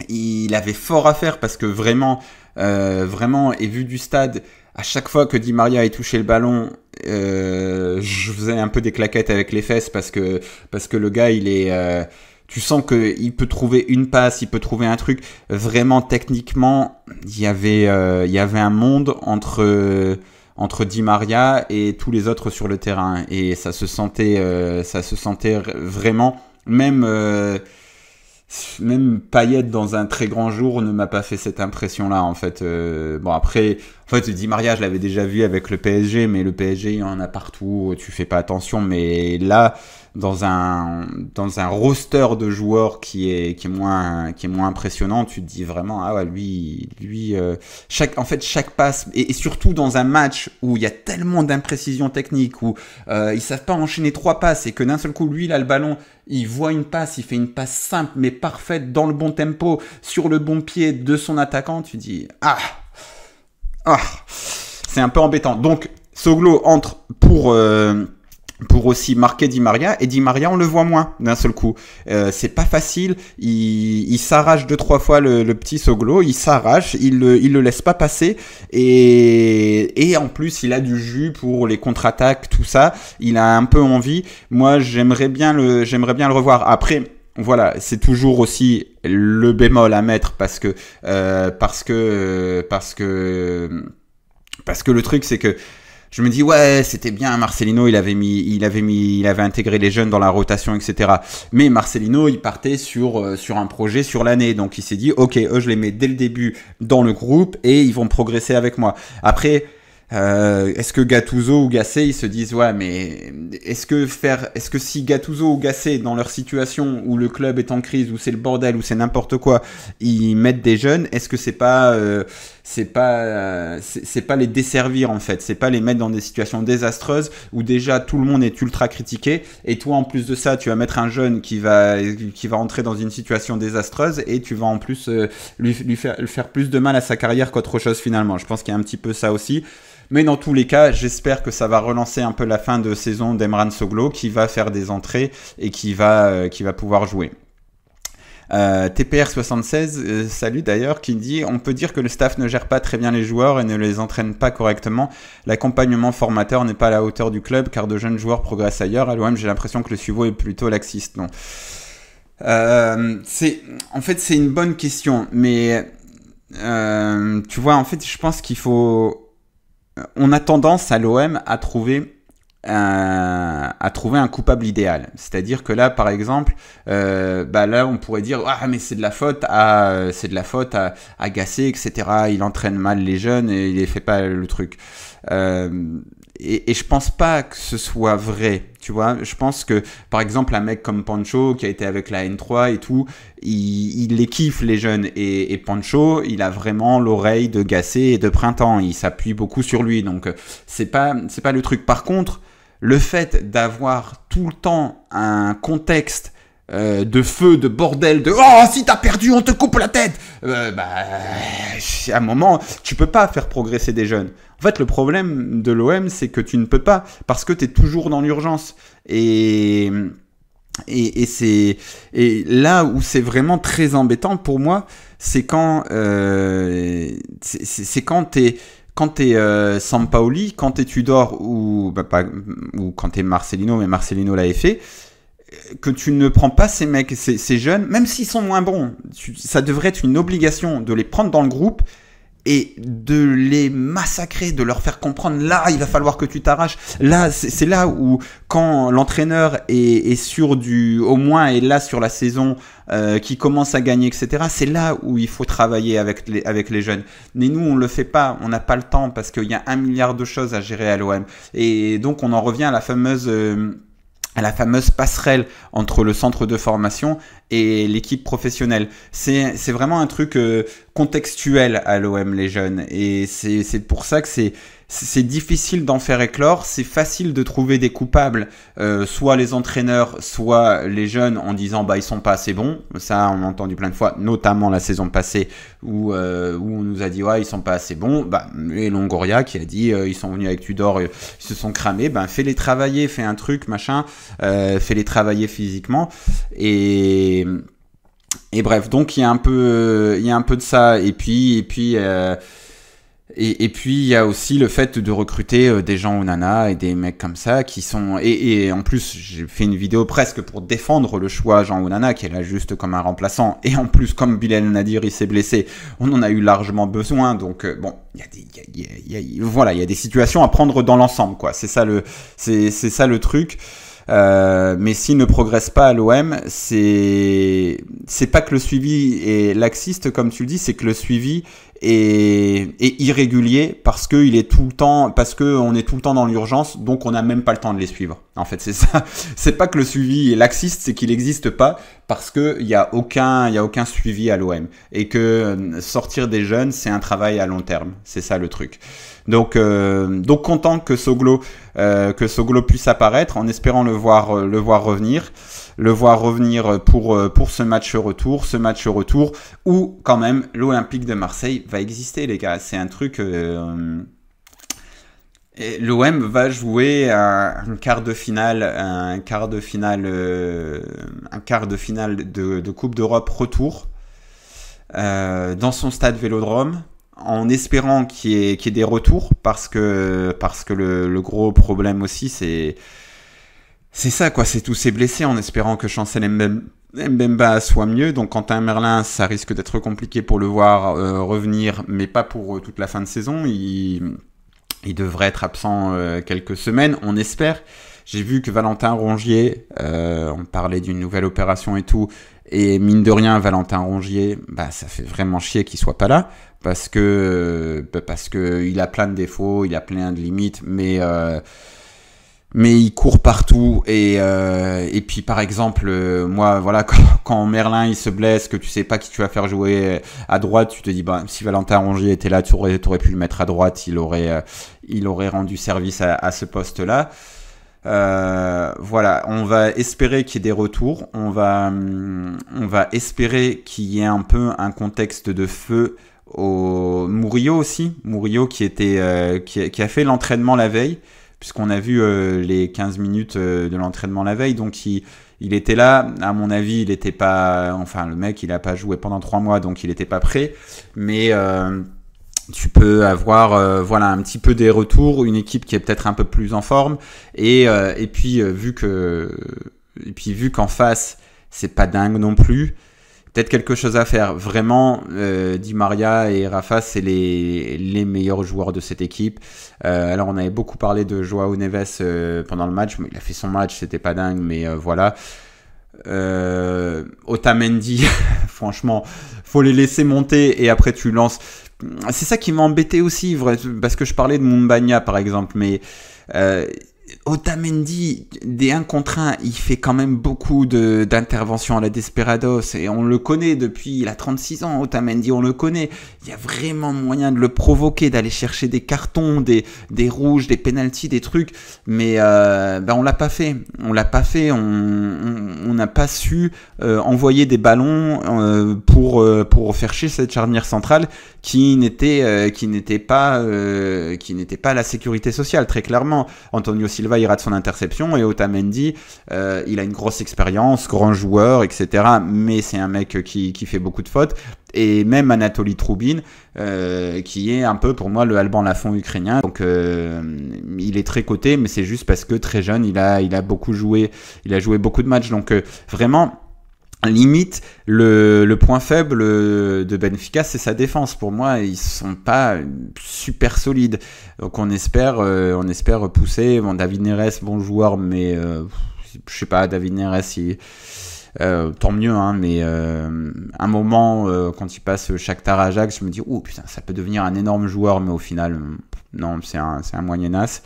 Il avait fort à faire parce que vraiment, euh, vraiment, et vu du stade, à chaque fois que Di Maria ait touché le ballon, euh, je faisais un peu des claquettes avec les fesses parce que parce que le gars, il est euh, tu sens qu'il peut trouver une passe, il peut trouver un truc. Vraiment, techniquement, il y avait, euh, il y avait un monde entre, entre Di Maria et tous les autres sur le terrain. Et ça se sentait, euh, ça se sentait vraiment, même, euh, même Payet dans un très grand jour ne m'a pas fait cette impression-là, en fait. Euh, bon, après, en fait, Di Maria, je l'avais déjà vu avec le PSG, mais le PSG, il y en a partout, tu fais pas attention. Mais là, dans un dans un roster de joueurs qui est qui est moins qui est moins impressionnant tu te dis vraiment ah ouais lui lui euh, chaque en fait chaque passe et, surtout dans un match où il y a tellement d'imprécisions techniques où euh, ils savent pas enchaîner trois passes et que d'un seul coup lui il a le ballon il voit une passe il fait une passe simple mais parfaite dans le bon tempo sur le bon pied de son attaquant tu dis ah ah c'est un peu embêtant. Donc Soglo entre pour euh, pour aussi marquer Di Maria et Di Maria on le voit moins d'un seul coup. Euh, c'est pas facile. Il, s'arrache deux trois fois le, petit Soglo il s'arrache il le, il le laisse pas passer et, et en plus il a du jus pour les contre-attaques tout ça. Il a un peu envie. Moi j'aimerais bien j'aimerais bien le revoir. Après voilà, c'est toujours aussi le bémol à mettre parce que euh, parce que parce que parce que le truc c'est que je me dis ouais c'était bien Marcelino il avait mis il avait mis il avait intégré les jeunes dans la rotation etc mais Marcelino il partait sur euh, sur un projet sur l'année. Donc il s'est dit ok eux je les mets dès le début dans le groupe et ils vont progresser avec moi. Après euh, est-ce que Gattuso ou Gasset ils se disent ouais mais est-ce que faire est-ce que si Gattuso ou Gasset dans leur situation où le club est en crise où c'est le bordel où c'est n'importe quoi ils mettent des jeunes est-ce que c'est pas euh, c'est pas euh, c'est pas les desservir en fait? C'est pas les mettre dans des situations désastreuses où déjà tout le monde est ultra critiqué et toi en plus de ça tu vas mettre un jeune qui va qui va entrer dans une situation désastreuse et tu vas en plus euh, lui, lui faire, lui faire plus de mal à sa carrière qu'autre chose finalement. Je pense qu'il y a un petit peu ça aussi mais dans tous les cas, j'espère que ça va relancer un peu la fin de saison d'Emran Soglo qui va faire des entrées et qui va, euh, qui va pouvoir jouer. Euh, TPR76, euh, salut d'ailleurs, qui dit On peut dire que le staff ne gère pas très bien les joueurs et ne les entraîne pas correctement. L'accompagnement formateur n'est pas à la hauteur du club car de jeunes joueurs progressent ailleurs. À l'OM, j'ai l'impression que le suivo est plutôt laxiste. Euh, en fait, c'est une bonne question, mais tu vois, en fait, je pense qu'il faut on a tendance à l'OM à trouver un, coupable idéal. C'est-à-dire que là, par exemple, euh, bah on pourrait dire ah mais c'est de la faute à c'est de la faute à, à etc. Il entraîne mal les jeunes et il fait pas le truc. Euh, et, et, je pense pas que ce soit vrai, tu vois. Je pense que, par exemple, un mec comme Pancho, qui a été avec la N3 et tout, il, les kiffe, les jeunes. Et, Pancho, il a vraiment l'oreille de Gassé et de Printemps. Il s'appuie beaucoup sur lui. Donc, c'est pas, c'est pas le truc. Par contre, le fait d'avoir tout le temps un contexte euh, de feu, de bordel, de oh si t'as perdu on te coupe la tête. Euh, bah, à un moment tu peux pas faire progresser des jeunes. En fait le problème de l'OM c'est que tu ne peux pas parce que tu es toujours dans l'urgence et et, et c'est et là où c'est vraiment très embêtant pour moi c'est quand euh, c'est quand t'es quand t'es euh, Sampaoli, quand t'es Tudor ou, bah, pas, ou quand t'es Marcelino, mais Marcelino l'avait fait, que tu ne prends pas ces mecs, ces, jeunes, même s'ils sont moins bons, ça devrait être une obligation de les prendre dans le groupe et de les massacrer, de leur faire comprendre là, il va falloir que tu t'arraches. Là, c'est là où quand l'entraîneur est, est, sur du, au moins est là sur la saison, euh, qui commence à gagner, etc. C'est là où il faut travailler avec les, jeunes. Mais nous, on le fait pas, on n'a pas le temps parce qu'il y a un milliard de choses à gérer à l'OM. Et donc, on en revient à la fameuse euh, à la fameuse passerelle entre le centre de formation et l'équipe professionnelle. C'est vraiment un truc euh, contextuel à l'OM les jeunes et c'est pour ça que c'est c'est difficile d'en faire éclore, c'est facile de trouver des coupables, euh, soit les entraîneurs, soit les jeunes en disant bah ils sont pas assez bons. Ça on a entendu plein de fois, notamment la saison passée où, euh, où on nous a dit ouais ils sont pas assez bons. Bah et Longoria qui a dit euh, ils sont venus avec Tudor, ils se sont cramés. Ben fais les travailler, fais un truc machin, fais les travailler physiquement et et bref donc il y a un peu il y a un peu de ça et puis et puis et, puis il y a aussi le fait de recruter euh, des gens au nana et des mecs comme ça qui sont et, en plus j'ai fait une vidéo presque pour défendre le choix Jean Onana qui est là juste comme un remplaçant. Et en plus comme Bilal Nadir il s'est blessé on en a eu largement besoin. Donc euh, bon il y a des voilà il y a des situations à prendre dans l'ensemble quoi. C'est ça le c'est ça le truc. Euh, mais s'il ne progresse pas à l'OM, c'est c'est pas que le suivi est laxiste comme tu le dis, c'est que le suivi est, irrégulier parce que il est tout le temps, parce que on est tout le temps dans l'urgence, donc on n'a même pas le temps de les suivre. En fait, c'est ça. (laughs) C'est pas que le suivi est laxiste, c'est qu'il n'existe pas parce que y a aucun, y a aucun suivi à l'OM et que euh, sortir des jeunes, c'est un travail à long terme. C'est ça le truc. Donc, euh, donc content que Soglo, euh, que Soglo puisse apparaître, en espérant le voir, le voir revenir le voir revenir pour, euh, pour ce match retour, ce match retour où quand même l'Olympique de Marseille va exister les gars. C'est un truc... Euh, L'OM va jouer un, quart de finale, un quart de finale, euh, un quart de finale de, Coupe d'Europe retour dans son stade Vélodrome, en espérant qu'il y, ait des retours, parce que parce que le gros problème aussi c'est c'est ça, quoi. C'est tous ces blessés en espérant que Chancel Mbemba soit mieux. Donc, Quentin Merlin, ça risque d'être compliqué pour le voir euh, revenir, mais pas pour euh, toute la fin de saison. Il, il devrait être absent euh, quelques semaines, on espère. J'ai vu que Valentin Rongier, on parlait d'une nouvelle opération et tout, et mine de rien, Valentin Rongier, bah, ça fait vraiment chier qu'il soit pas là, parce que, bah, parce que il a plein de défauts, il a plein de limites, mais mais il court partout et euh, et puis par exemple euh, moi voilà (laughs) quand, Merlin il se blesse que tu sais pas qui tu vas faire jouer à droite tu te dis bah si Valentin Rongier était là tu aurais, aurais pu le mettre à droite il aurait euh, il aurait rendu service à, ce poste là voilà on va espérer qu'il y ait des retours on va on va espérer qu'il y ait un peu un contexte de feu au Murillo aussi Murillo qui était qui, qui a fait l'entraînement la veille puisqu'on a vu euh, les 15 minutes euh, de l'entraînement la veille. Donc il, il, était là, à mon avis, il n'était pas. Enfin, le mec, il n'a pas joué pendant trois mois, donc il n'était pas prêt. Mais. Euh, tu peux avoir voilà un petit peu des retours, une équipe qui est peut-être un peu plus en forme et, et puis vu que et puis vu qu'en face c'est pas dingue non plus, peut-être quelque chose à faire. Vraiment, euh, Di Maria et Rafa, c'est les, meilleurs joueurs de cette équipe. Euh, alors, on avait beaucoup parlé de Joao Neves euh, pendant le match. Il a fait son match, c'était pas dingue, mais voilà. Otamendi, (laughs) franchement, faut les laisser monter et après tu lances. C'est ça qui m'a embêté aussi, parce que je parlais de Mumbagna par exemple, mais Otamendi, des 1 contre 1, il fait quand même beaucoup d'interventions à la Desperados et on le connaît depuis, il a 36 ans, Otamendi, on le connaît. Il y a vraiment moyen de le provoquer, d'aller chercher des cartons, des, rouges, des penalties, des trucs, mais euh, ben on l'a pas fait. On l'a pas fait, on n'a pas su euh, envoyer des ballons euh, pour, pour cette charnière centrale qui n'était pas pas la sécurité sociale très clairement. Antonio Silva il rate son interception et Otamendi euh, il a une grosse expérience, grand joueur, etc. Mais c'est un mec qui, qui, fait beaucoup de fautes. Et même Anatoly Troubin, euh, qui est un peu pour moi le Alban Lafont ukrainien. Donc euh, il est très coté, mais c'est juste parce que très jeune, il a, il a beaucoup joué, il a joué beaucoup de matchs. Donc vraiment limite le, le, point faible de Benfica c'est sa défense. Pour moi ils sont pas super solides. Donc on espère euh, on espère pousser bon David Neres bon joueur mais euh, je sais pas David Neres il, euh, tant mieux hein, mais un moment quand il passe Shakhtar Ajax je me dis oh putain ça peut devenir un énorme joueur mais au final non c'est un c'est un moyennas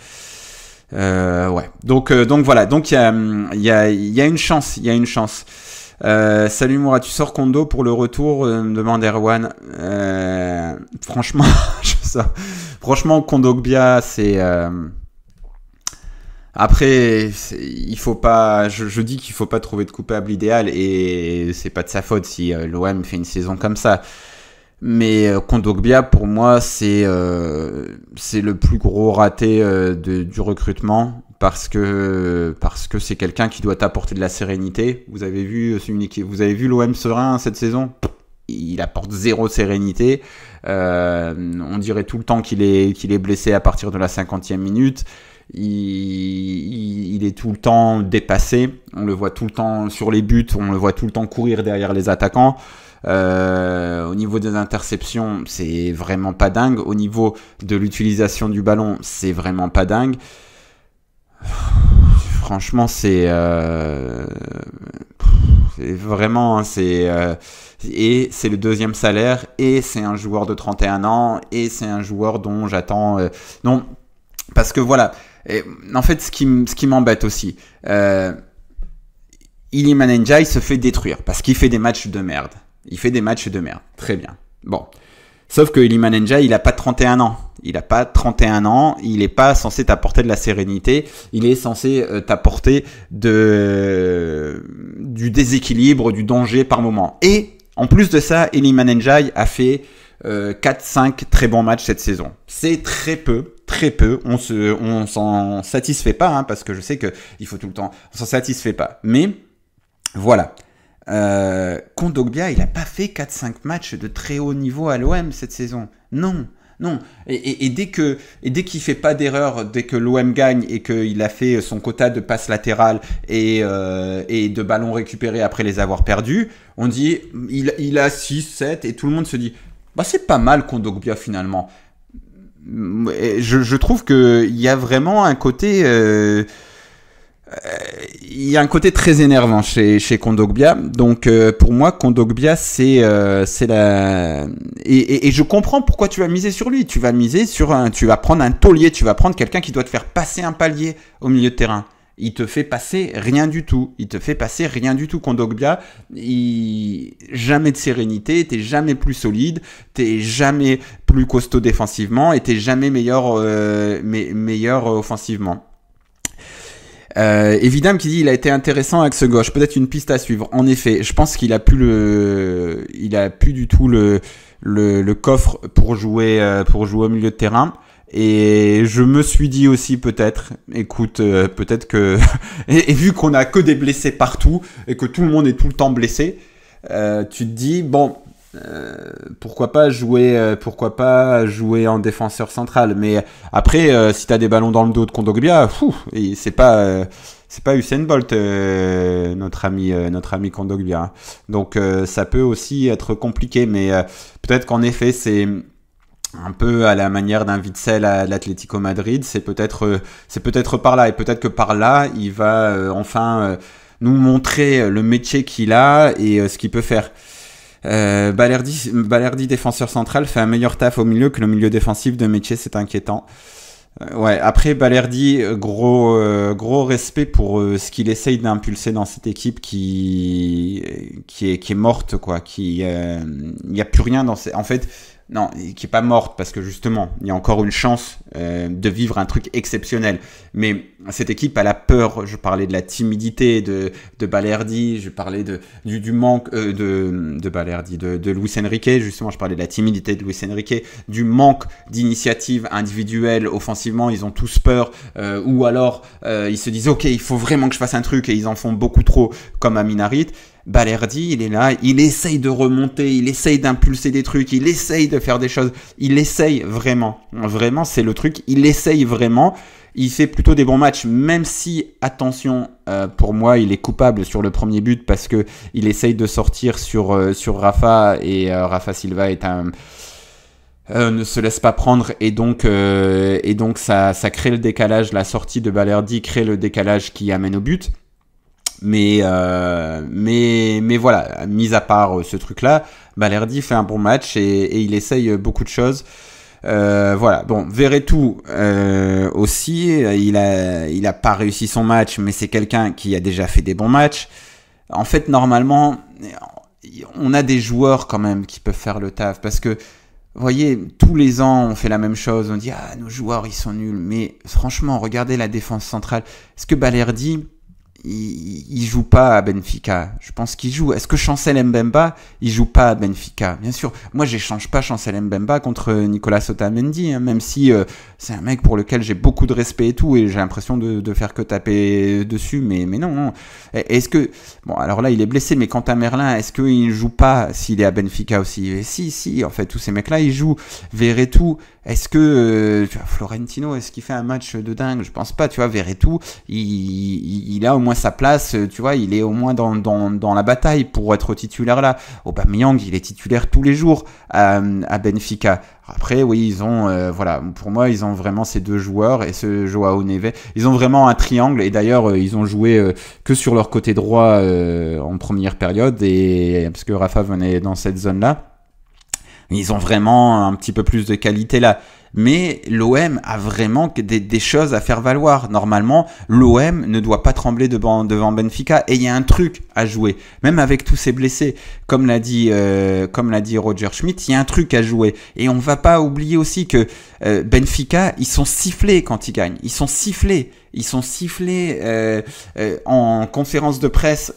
ouais. Donc donc voilà. Donc il y a il y a y a une chance. Il y a une chance Euh, salut Moura, tu sors Kondo pour le retour euh, me demande Erwan. Euh, franchement, (laughs) je sors. C'est. Après. Je, dis qu'il faut pas trouver de coupable idéal et c'est pas de sa faute si l'OM fait une saison comme ça. Mais Kondogbia, pour moi, c'est le plus gros raté du recrutement parce que parce que c'est quelqu'un qui doit apporter de la sérénité. Vous avez vu vous avez vu l'OM serein cette saison? Il apporte zéro sérénité. Euh, on dirait tout le temps qu'il est qu'il est blessé à partir de la 50e minute. Il, est tout le temps dépassé. On le voit tout le temps sur les buts. On le voit tout le temps courir derrière les attaquants. Euh, au niveau des interceptions, c'est vraiment pas dingue. Au niveau de l'utilisation du ballon, c'est vraiment pas dingue. Franchement, c'est euh, vraiment hein, c'est euh, et c'est le deuxième salaire et c'est un joueur de 31 ans et c'est un joueur dont j'attends euh, non parce que voilà en fait ce qui m'embête aussi euh, Iliman il se fait détruire parce qu'il fait des matchs de merde. Il fait des matchs de merde. Très bien. Bon. Sauf que Iliman il a pas 31 ans. Il a pas 31 ans, il n'est pas censé t'apporter de la sérénité, il est censé euh, t'apporter du déséquilibre, du danger par moment. Et en plus de ça, Iliman Ndiaye a fait 4-5 euh, très bons matchs cette saison. C'est très peu, très peu. On se, s'en satisfait pas, hein, parce que je sais que il faut tout le temps, on s'en satisfait pas. Mais voilà. Euh, Kondogbia, il n'a pas fait 4-5 matchs de très haut niveau à l'OM cette saison. Non, non. Et, dès que et dès qu'il fait pas d'erreur, dès que l'OM gagne et qu'il a fait son quota de passes latérales et, euh, et de ballons récupérés après les avoir perdus, on dit il, a 6, 7 et tout le monde se dit bah c'est pas mal Kondogbia finalement. Je, je trouve qu'il y a vraiment un côté euh, il y a un côté très énervant chez, chez Kondogbia. Donc euh, pour moi, Kondogbia, c'est euh, c'est la et, et, je comprends pourquoi tu vas miser sur lui. Tu vas miser sur un, tu vas prendre un taulier, tu vas prendre quelqu'un qui doit te faire passer un palier au milieu de terrain. Il te fait passer rien du tout. Il te fait passer rien du tout. Kondogbia, il... jamais de sérénité, t'es jamais plus solide, t'es jamais plus costaud défensivement et t'es jamais meilleur euh, meilleur offensivement. Euh, évidemment qui dit il a été intéressant avec ce gauche, peut-être une piste à suivre. En effet, je pense qu'il a plus le, il a plus du tout le, le, coffre pour jouer, euh, pour jouer au milieu de terrain. Et je me suis dit aussi peut-être, écoute, euh, peut-être que, (laughs) et, vu qu'on a que des blessés partout et que tout le monde est tout le temps blessé, euh, tu te dis bon, euh, pourquoi pas jouer euh, pourquoi pas jouer en défenseur central mais après euh, si tu as des ballons dans le dos de Kondogbia c'est pas c'est pas Usain Bolt notre ami notre ami Kondogbia hein. donc ça peut aussi être compliqué mais peut-être qu'en effet c'est un peu à la manière d'un Witzel à l'Atlético Madrid c'est peut-être c'est peut-être par là et peut-être que par là il va enfin nous montrer le métier qu'il a et ce qu'il peut faire euh, Balerdi, défenseur central, fait un meilleur taf au milieu que le milieu défensif de métier, c'est inquiétant. Euh, ouais, après Balerdi, gros, euh, gros respect pour ce qu'il essaye d'impulser dans cette équipe qui, qui, est, qui est morte, quoi. Qui, il n'y a plus rien dans ces... En fait, non, qui est pas morte parce que justement, il y a encore une chance euh, de vivre un truc exceptionnel. Mais cette équipe a la peur. Je parlais de la timidité de, de Balerdi, je parlais de, du, manque euh, de, de Balerdi, de, de Luis Enrique. Justement, je parlais de la timidité de Luis Enrique, du manque d'initiative individuelle offensivement. Ils ont tous peur. Euh, ou alors, ils se disent, OK, il faut vraiment que je fasse un truc et ils en font beaucoup trop comme à Minarit. Balerdi, il est là, il essaye de remonter, il essaye d'impulser des trucs, il essaye de faire des choses, il essaye vraiment. Vraiment, c'est le truc, il essaye vraiment. Il fait plutôt des bons matchs, même si, attention, euh, pour moi, il est coupable sur le premier but parce que il essaye de sortir sur, euh, sur Rafa et euh, Rafa Silva est un... ne se laisse pas prendre et donc, et donc ça, ça crée le décalage, la sortie de Balerdi crée le décalage qui amène au but. Mais, euh, mais, mais voilà, mis à part euh, ce truc-là, Balerdi fait un bon match et, il essaye beaucoup de choses. Euh, voilà, bon, Verretou euh, aussi, il a, il a pas réussi son match, mais c'est quelqu'un qui a déjà fait des bons matchs. en fait, normalement, on a des joueurs quand même qui peuvent faire le taf. Parce que, vous voyez, tous les ans, on fait la même chose. On dit, ah, nos joueurs, ils sont nuls. Mais franchement, regardez la défense centrale. Est-ce que Balerdi, il, joue pas à Benfica. Je pense qu'il joue. Est-ce que Chancel Mbemba, il joue pas à Benfica? Bien sûr. Moi, j'échange pas Chancel Mbemba contre Nicolas Otamendi, hein, même si euh, c'est un mec pour lequel j'ai beaucoup de respect et tout, et j'ai l'impression de, faire que taper dessus. Mais, mais non. Est-ce que bon, alors là, il est blessé, mais quant à Merlin, est-ce qu'il joue pas s'il est à Benfica aussi? Si, si. En fait, tous ces mecs-là, ils jouent. tout. Est-ce que euh, Florentino, est-ce qu'il fait un match de dingue? Je pense pas. Tu vois, Verretou, il, il, il, a au moins sa place. Tu vois, il est au moins dans, la bataille pour être titulaire là. Aubameyang, il est titulaire tous les jours à, à Benfica. Après, oui, ils ont, euh, voilà, pour moi, ils ont vraiment ces deux joueurs et ce Joao Neve. Ils ont vraiment un triangle et d'ailleurs, euh, ils ont joué euh, que sur leur côté droit en première période et parce que Rafa venait dans cette zone là. Ils ont vraiment un petit peu plus de qualité là. Mais l'OM a vraiment des, choses à faire valoir. Normalement, l'OM ne doit pas trembler devant, Benfica. Et il y a un truc à jouer. Même avec tous ces blessés, comme l'a dit, euh, dit Roger Schmidt, il y a un truc à jouer. Et on va pas oublier aussi que euh, Benfica, ils sont sifflés quand ils gagnent. Ils sont sifflés. Ils sont sifflés euh en conférence de presse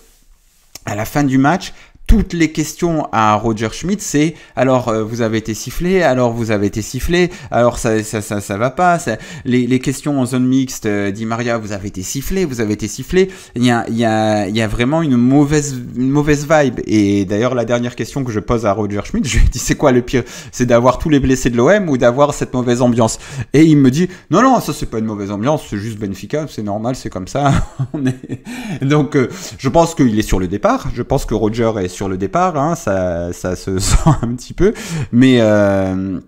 à la fin du match toutes les questions à Roger Schmidt, c'est alors euh, vous avez été sifflé, alors vous avez été sifflé, alors ça ça ça, ça va pas. Ça... Les, les, questions en zone mixte, euh, dit Maria, vous avez été sifflé, vous avez été sifflé. Il y a il y a il y a vraiment une mauvaise une mauvaise vibe. Et d'ailleurs la dernière question que je pose à Roger Schmidt, (laughs) je lui dis c'est quoi le pire, c'est d'avoir tous les blessés de l'OM ou d'avoir cette mauvaise ambiance? Et il me dit non non ça c'est pas une mauvaise ambiance, c'est juste Benfica, c'est normal, c'est comme ça. (laughs) Donc euh, je pense qu'il est sur le départ. Je pense que Roger est sur le départ, hein, ça, se (laughs) sent un petit peu, euh,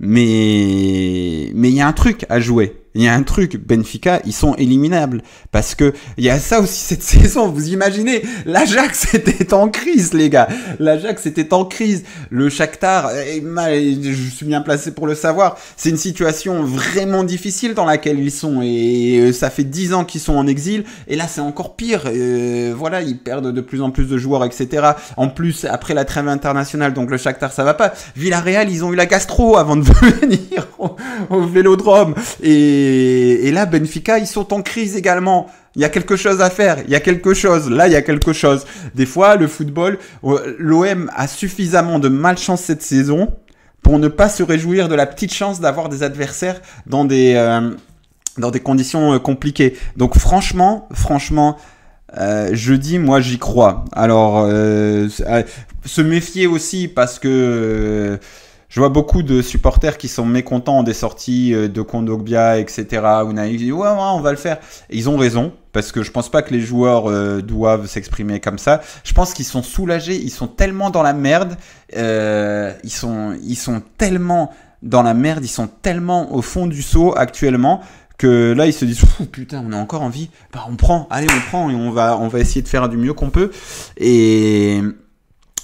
mais il y a un truc à jouer il y a un truc, Benfica, ils sont éliminables. Parce que il y a ça aussi cette (laughs) saison. Vous imaginez, l'Ajax (laughs) était en crise, les gars. L'Ajax était en crise. Le Shakhtar, eh, je suis bien placé pour le savoir, c'est une situation vraiment difficile dans laquelle ils sont. Et euh, ça fait dix ans qu'ils sont en exil. Et là, c'est encore pire. Euh, voilà, ils perdent de plus en plus de joueurs, etc. En plus, après la trêve internationale, donc le Shakhtar, ça va pas. Villarreal, ils ont eu la gastro avant de (laughs) venir au, au Vélodrome. Et, là, Benfica, ils sont en crise également. Il y a quelque chose à faire. Il y a quelque chose. Là, il y a quelque chose. Des fois, le football, euh, l'OM a suffisamment de malchance cette saison pour ne pas se réjouir de la petite chance d'avoir des adversaires dans des, euh, dans des conditions euh, compliquées. Donc, franchement, franchement, euh, je dis, moi, j'y crois. Alors, se méfier aussi parce que je vois beaucoup de supporters qui sont mécontents des sorties euh, de Kondogbia, etc. Ou Naïf disent ouais, ouais, on va le faire. ils ont raison parce que je pense pas que les joueurs euh, doivent s'exprimer comme ça. Je pense qu'ils sont soulagés, ils sont tellement dans la merde, euh, ils sont ils sont tellement dans la merde, ils sont tellement au fond du seau actuellement que là ils se disent putain on a encore envie, bah on prend, allez on prend et on va on va essayer de faire du mieux qu'on peut et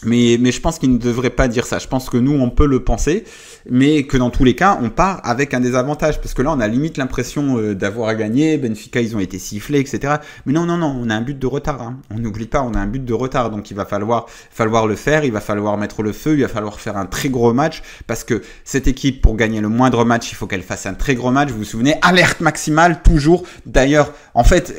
mais, mais je pense qu'il ne devrait pas dire ça. Je pense que nous, on peut le penser, mais que dans tous les cas, on part avec un désavantage. Parce que là, on a limite l'impression euh, d'avoir à gagner. Benfica, ils ont été sifflés, etc. Mais non, non, non, on a un but de retard. Hein. On n'oublie pas, on a un but de retard. Donc il va falloir, falloir le faire, il va falloir mettre le feu, il va falloir faire un très gros match. Parce que cette équipe, pour gagner le moindre match, il faut qu'elle fasse un très gros match. Vous vous souvenez, alerte maximale, toujours. D'ailleurs, en fait,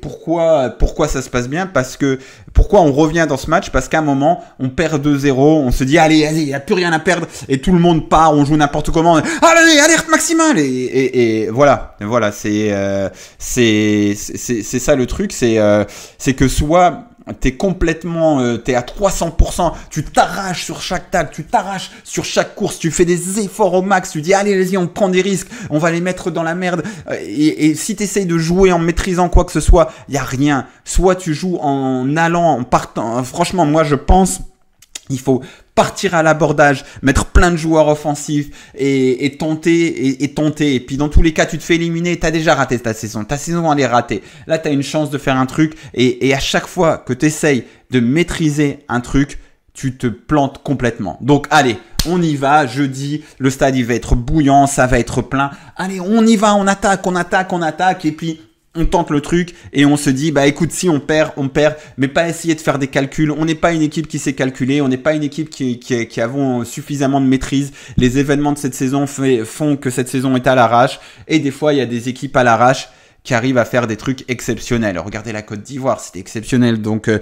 pourquoi, pourquoi ça se passe bien? Parce que, pourquoi on revient dans ce match? Parce qu'à un moment, on perd 2-0, on se dit allez, allez, il a plus rien à perdre et tout le monde part, on joue n'importe comment. Allez, alerte maximale et, voilà, voilà, c'est euh, c'est ça le truc, c'est euh, c'est que soit t'es complètement, euh, t'es à 300%, tu t'arraches sur chaque tag, tu t'arraches sur chaque course, tu fais des efforts au max, tu dis allez, allez-y, on prend des risques, on va les mettre dans la merde. Euh, et, et si t'essayes de jouer en maîtrisant quoi que ce soit, y a rien. Soit tu joues en allant, en partant. Franchement, moi je pense il faut partir à l'abordage, mettre plein de joueurs offensifs et, tenter et, tenter. Et puis dans tous les cas, tu te fais éliminer. T'as déjà raté ta saison. Ta saison elle est ratée. Là, t'as une chance de faire un truc. Et, et à chaque fois que tu essayes de maîtriser un truc, tu te plantes complètement. Donc allez, on y va. Jeudi, le stade il va être bouillant, ça va être plein. Allez, on y va, on attaque, on attaque, on attaque. Et puis on tente le truc et on se dit bah écoute si on perd on perd. Mais pas essayer de faire des calculs. On n'est pas une équipe qui sait calculer. On n'est pas une équipe qui, qui, avons suffisamment de maîtrise. Les événements de cette saison font que cette saison est à l'arrache. Et des fois il y a des équipes à l'arrache qui arrivent à faire des trucs exceptionnels. Regardez la Côte d'Ivoire c'était exceptionnel. Donc euh,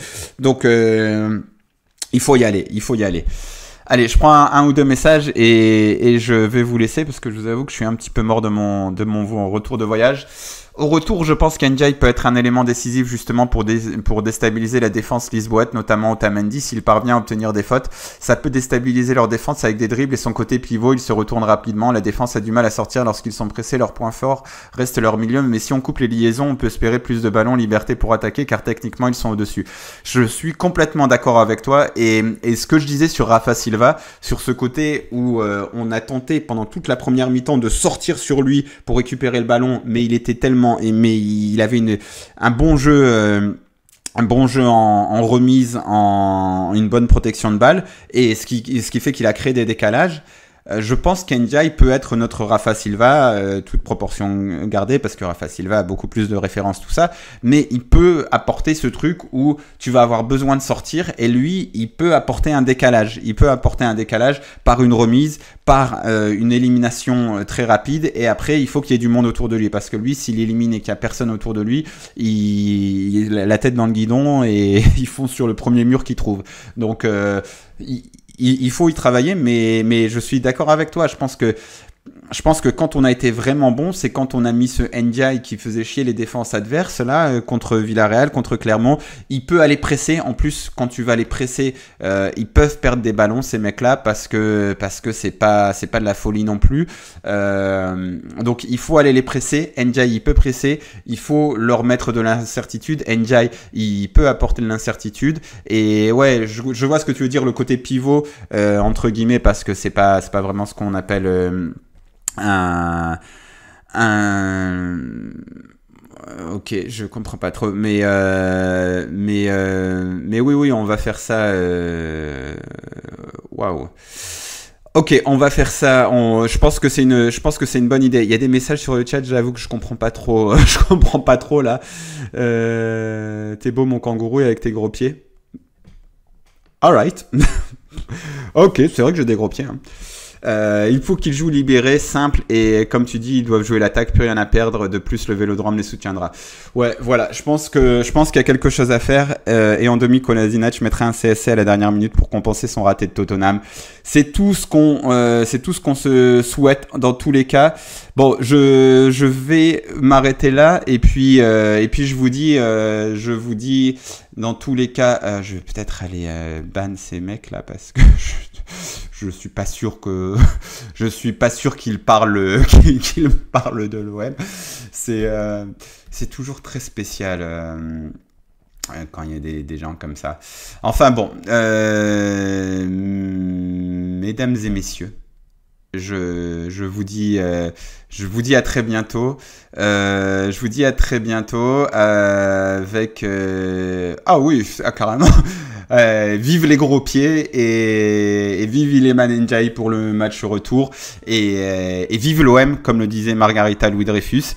euh, il faut y aller. Il faut y aller. Allez, je prends un, ou deux messages et, je vais vous laisser parce que je vous avoue que je suis un petit peu mort de mon retour de voyage. Au retour, je pense qu'Enjay peut être un élément décisif justement pour, pour déstabiliser la défense lisboète, notamment Otamendi. S'il parvient à obtenir des fautes, ça peut déstabiliser leur défense avec des dribbles et son côté pivot, il se retourne rapidement. La défense a du mal à sortir lorsqu'ils sont pressés. Leur point fort reste leur milieu, mais si on coupe les liaisons, on peut espérer plus de ballons, liberté pour attaquer, car techniquement ils sont au-dessus. Je suis complètement d'accord avec toi et, et, ce que je disais sur Rafa Silva, sur ce côté où euh, on a tenté pendant toute la première mi-temps de sortir sur lui pour récupérer le ballon, mais il était tellement mais il avait un bon jeu. Euh, en, remise, en une bonne protection de balle, et ce qui fait qu'il a créé des décalages. Euh, je pense qu'Endiaï peut être notre Rafa Silva, euh, toute proportion gardée, parce que Rafa Silva a beaucoup plus de références, tout ça, mais il peut apporter ce truc où tu vas avoir besoin de sortir, et lui, il peut apporter un décalage. Il peut apporter un décalage par une remise, par euh, une élimination très rapide, et après, il faut qu'il y ait du monde autour de lui, parce que lui, s'il élimine et qu'il n'y a personne autour de lui, il, a la tête dans le guidon, et (laughs) il fonce sur le premier mur qu'il trouve. Donc, il, faut y travailler, mais, je suis d'accord avec toi. Je pense que je pense que quand on a été vraiment bon, c'est quand on a mis ce NDI qui faisait chier les défenses adverses là euh, contre Villarreal, contre Clermont. Il peut aller presser. En plus, quand tu vas les presser, euh, ils peuvent perdre des ballons ces mecs-là parce que parce que c'est pas c'est pas de la folie non plus. Euh, donc il faut aller les presser. NDI il peut presser. Il faut leur mettre de l'incertitude. NDI il peut apporter de l'incertitude. Et ouais, je, vois ce que tu veux dire le côté pivot entre guillemets parce que c'est pas c'est pas vraiment ce qu'on appelle un, ok, je comprends pas trop, mais euh, mais euh, mais oui oui, on va faire ça. Euh, waouh. Ok, on va faire ça. je pense que c'est une, je pense que c'est une bonne idée. Il y a des messages sur le chat. J'avoue que je comprends pas trop. (laughs) je comprends pas trop là. T'es beau mon kangourou avec tes gros pieds. Alright. (laughs) ok, c'est vrai que j'ai des gros pieds. Hein. Euh, il faut qu'ils jouent libéré, simple, et comme tu dis, ils doivent jouer l'attaque, plus rien à perdre. De plus, le Vélodrome les soutiendra. Ouais, voilà. Je pense que je qu'il y a quelque chose à faire. Euh, et en demi, Kolasinac mettrait un CSC à la dernière minute pour compenser son raté de Tottenham. C'est tout ce qu'on, euh, c'est se souhaite dans tous les cas. Bon, je je vais m'arrêter là, et puis et puis je vous dis, je vous dis, dans tous les cas, je vais peut-être aller ban ces mecs là parce que (laughs) je suis pas sûr que (laughs) je suis pas sûr qu'il parle (laughs) qu'il parle de l'OM. C'est euh, c'est toujours très spécial euh, quand il y a des, des, gens comme ça. Enfin bon, euh, mesdames et messieurs, je, je vous dis je vous dis à très bientôt. je vous dis à très bientôt avec ah oui ah, carrément euh, vive les gros pieds et, vive Ileman Ndiaye pour le match retour. Et, euh, et vive l'OM comme le disait Margarita Louis Dreyfus